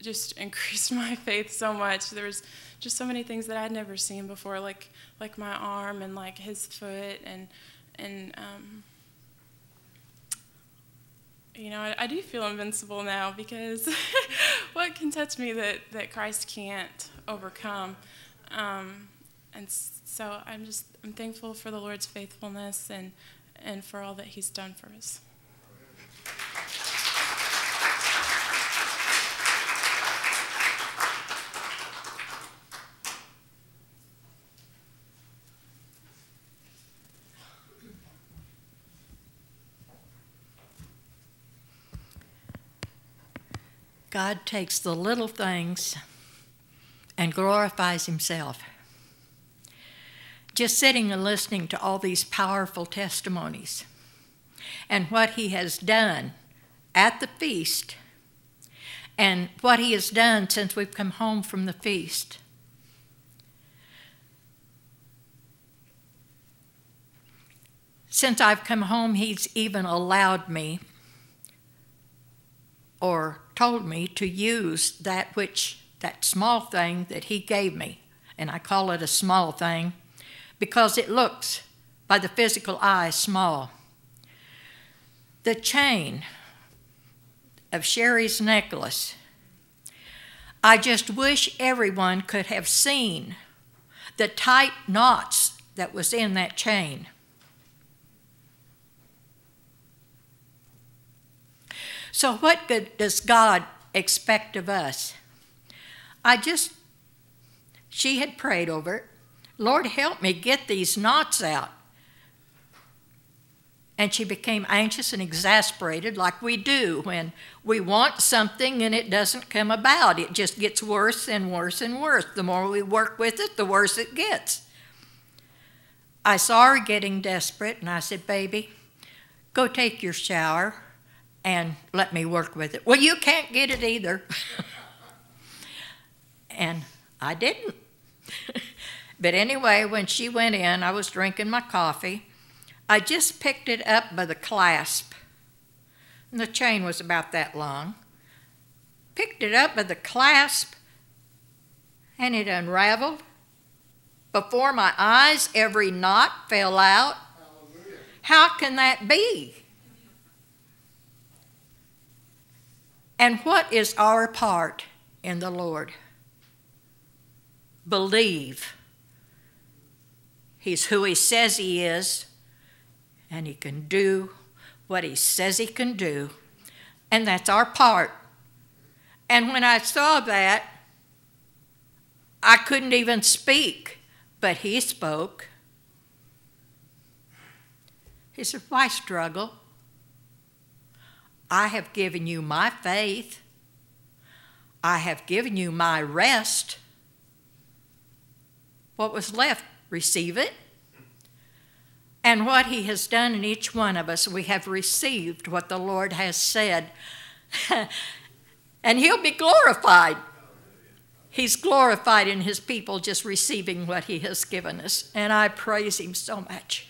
just increased my faith so much. There was just so many things that I'd never seen before, like like my arm and like his foot and and um, you know I, I, do feel invincible now because what can touch me that that Christ can't overcome. Um, and so I'm just I'm thankful for the Lord's faithfulness and and for all that He's done for us. God takes the little things and glorifies Himself. Just sitting and listening to all these powerful testimonies and what He has done at the feast and what He has done since we've come home from the feast. Since I've come home, He's even allowed me or told me to use that which, that small thing that he gave me. And I call it a small thing because it looks, by the physical eye, small. The chain of Sherry's necklace. I just wish everyone could have seen the tight knots that was in that chain. So, what good does God expect of us? I just, she had prayed over it. Lord, help me get these knots out. And she became anxious and exasperated, like we do when we want something and it doesn't come about. It just gets worse and worse and worse. The more we work with it, the worse it gets. I saw her getting desperate, and I said, Baby, go take your shower and let me work with it. Well, you can't get it either. and I didn't. but anyway, when she went in, I was drinking my coffee. I just picked it up by the clasp, and the chain was about that long. Picked it up by the clasp, and it unraveled. Before my eyes, every knot fell out. Hallelujah. How can that be? And what is our part in the Lord? Believe He's who He says He is, and He can do what He says He can do, and that's our part. And when I saw that, I couldn't even speak, but He spoke. He said, Why struggle? I have given you my faith. I have given you my rest. What was left, receive it. And what He has done in each one of us, we have received what the Lord has said. and He'll be glorified. He's glorified in His people just receiving what He has given us. And I praise Him so much.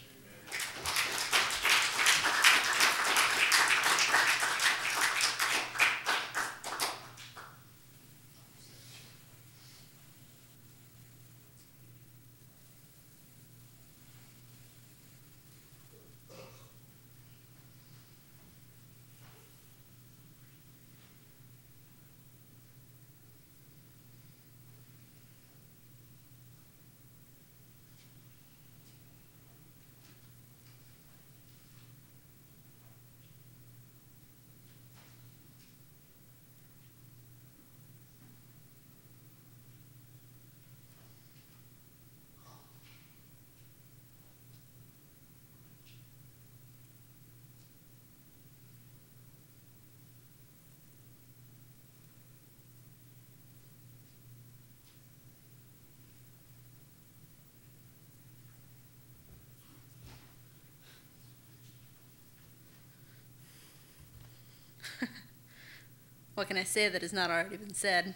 What can I say that has not already been said?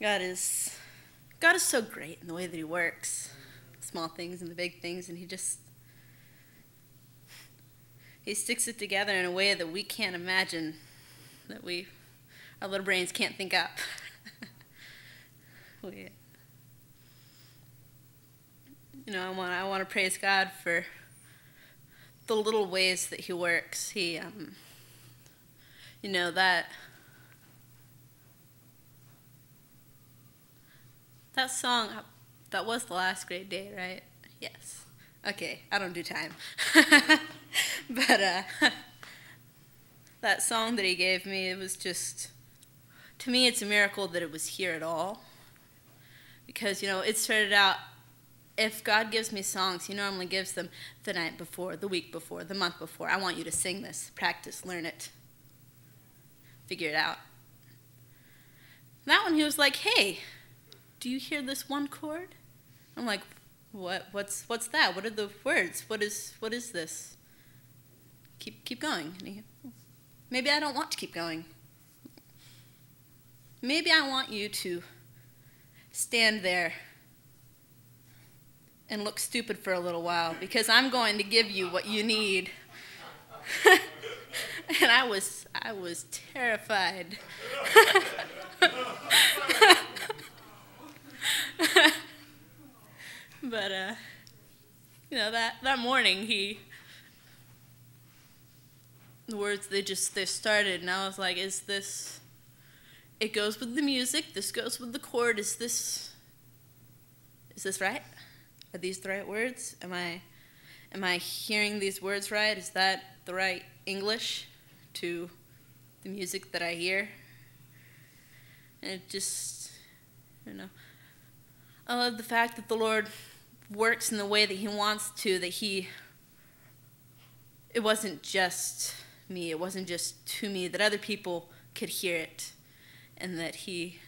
God is God is so great in the way that He works, small things and the big things, and He just He sticks it together in a way that we can't imagine, that we our little brains can't think up. we, you know, I want I want to praise God for the little ways that He works. He, um, you know, that that song that was the last great day, right? Yes. Okay, I don't do time, but uh, that song that He gave me, it was just to me, it's a miracle that it was here at all. Because you know, it started out if God gives me songs, He normally gives them the night before, the week before, the month before. I want you to sing this, practice, learn it, figure it out. That one, He was like, "Hey, do you hear this one chord?" I'm like, "What? What's what's that? What are the words? What is what is this?" Keep keep going. He, Maybe I don't want to keep going. Maybe I want you to stand there and look stupid for a little while because I'm going to give you what you need. and I was I was terrified. but uh you know that that morning he the words they just they started and I was like is this it goes with the music this goes with the chord is this is this right are these the right words? Am I am I hearing these words right? Is that the right English to the music that I hear? And it just you know I love the fact that the Lord works in the way that he wants to, that he it wasn't just me, it wasn't just to me, that other people could hear it and that he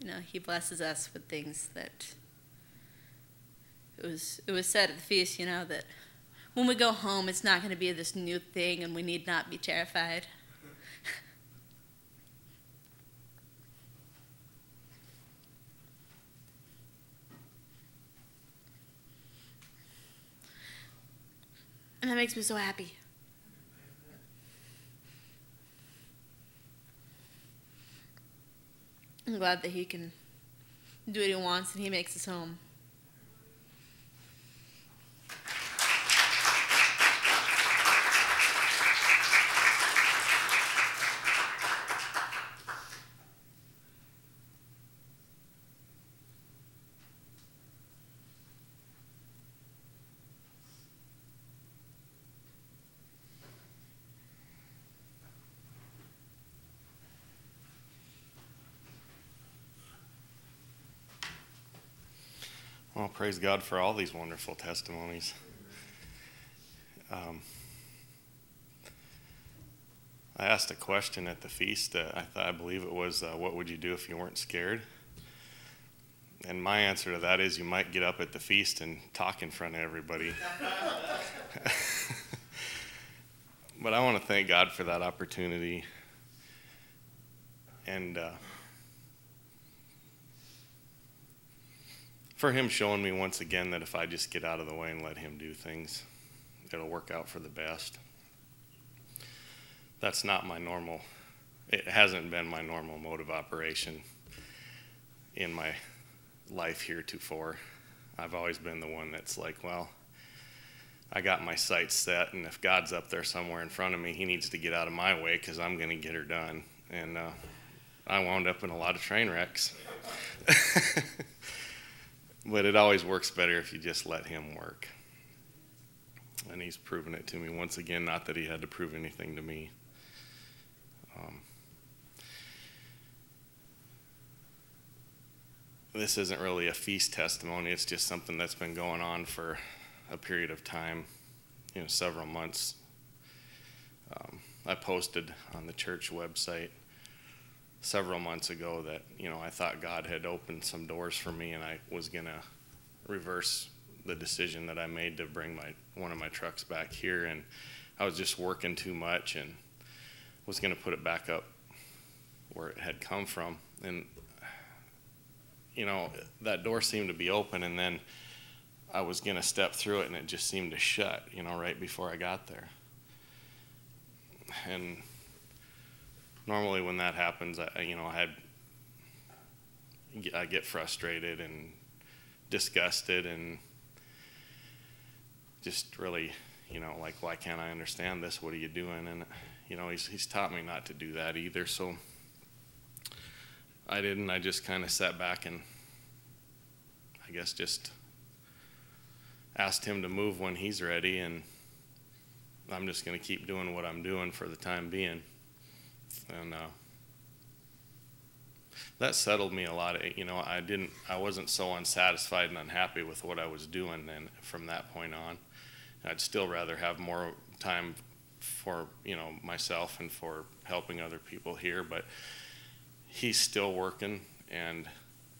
you know, he blesses us with things that it was it was said at the feast, you know, that when we go home, it's not going to be this new thing, and we need not be terrified. and that makes me so happy. I'm glad that he can do what he wants and he makes his home. Well, praise God for all these wonderful testimonies. Um, I asked a question at the feast. I thought, I believe it was, uh, "What would you do if you weren't scared?" And my answer to that is, you might get up at the feast and talk in front of everybody. but I want to thank God for that opportunity. And uh, for him showing me once again that if I just get out of the way and let him do things, it'll work out for the best. That's not my normal, it hasn't been my normal mode of operation in my life heretofore. I've always been the one that's like, well, I got my sights set, and if God's up there somewhere in front of me, He needs to get out of my way because I'm going to get her done. And uh, I wound up in a lot of train wrecks. But it always works better if you just let him work. And he's proven it to me once again, not that he had to prove anything to me. Um, this isn't really a feast testimony, it's just something that's been going on for a period of time, you know, several months. Um, I posted on the church website several months ago that you know I thought God had opened some doors for me, and I was gonna reverse the decision that I made to bring my one of my trucks back here, and I was just working too much and was gonna put it back up where it had come from, and you know that door seemed to be open, and then I was gonna step through it, and it just seemed to shut, you know, right before I got there, and normally when that happens, I, you know, I had, I get frustrated and disgusted and just really, you know, like, why can't I understand this? What are you doing? And, you know, he's, he's taught me not to do that either. So I didn't. I just kind of sat back and I guess just asked him to move when he's ready. And I'm just going to keep doing what I'm doing for the time being. And, uh, that settled me a lot. You know, I didn't, I wasn't so unsatisfied and unhappy with what I was doing. And from that point on, I'd still rather have more time for you know myself and for helping other people here. But he's still working, and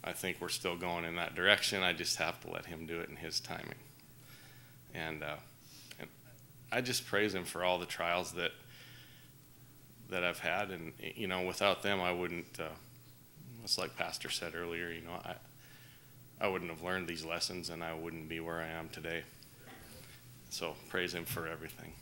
I think we're still going in that direction. I just have to let him do it in his timing. And, uh, and I just praise him for all the trials that that I've had, and you know, without them, I wouldn't. Uh, it's like Pastor said earlier. You know, I I wouldn't have learned these lessons, and I wouldn't be where I am today. So praise Him for everything.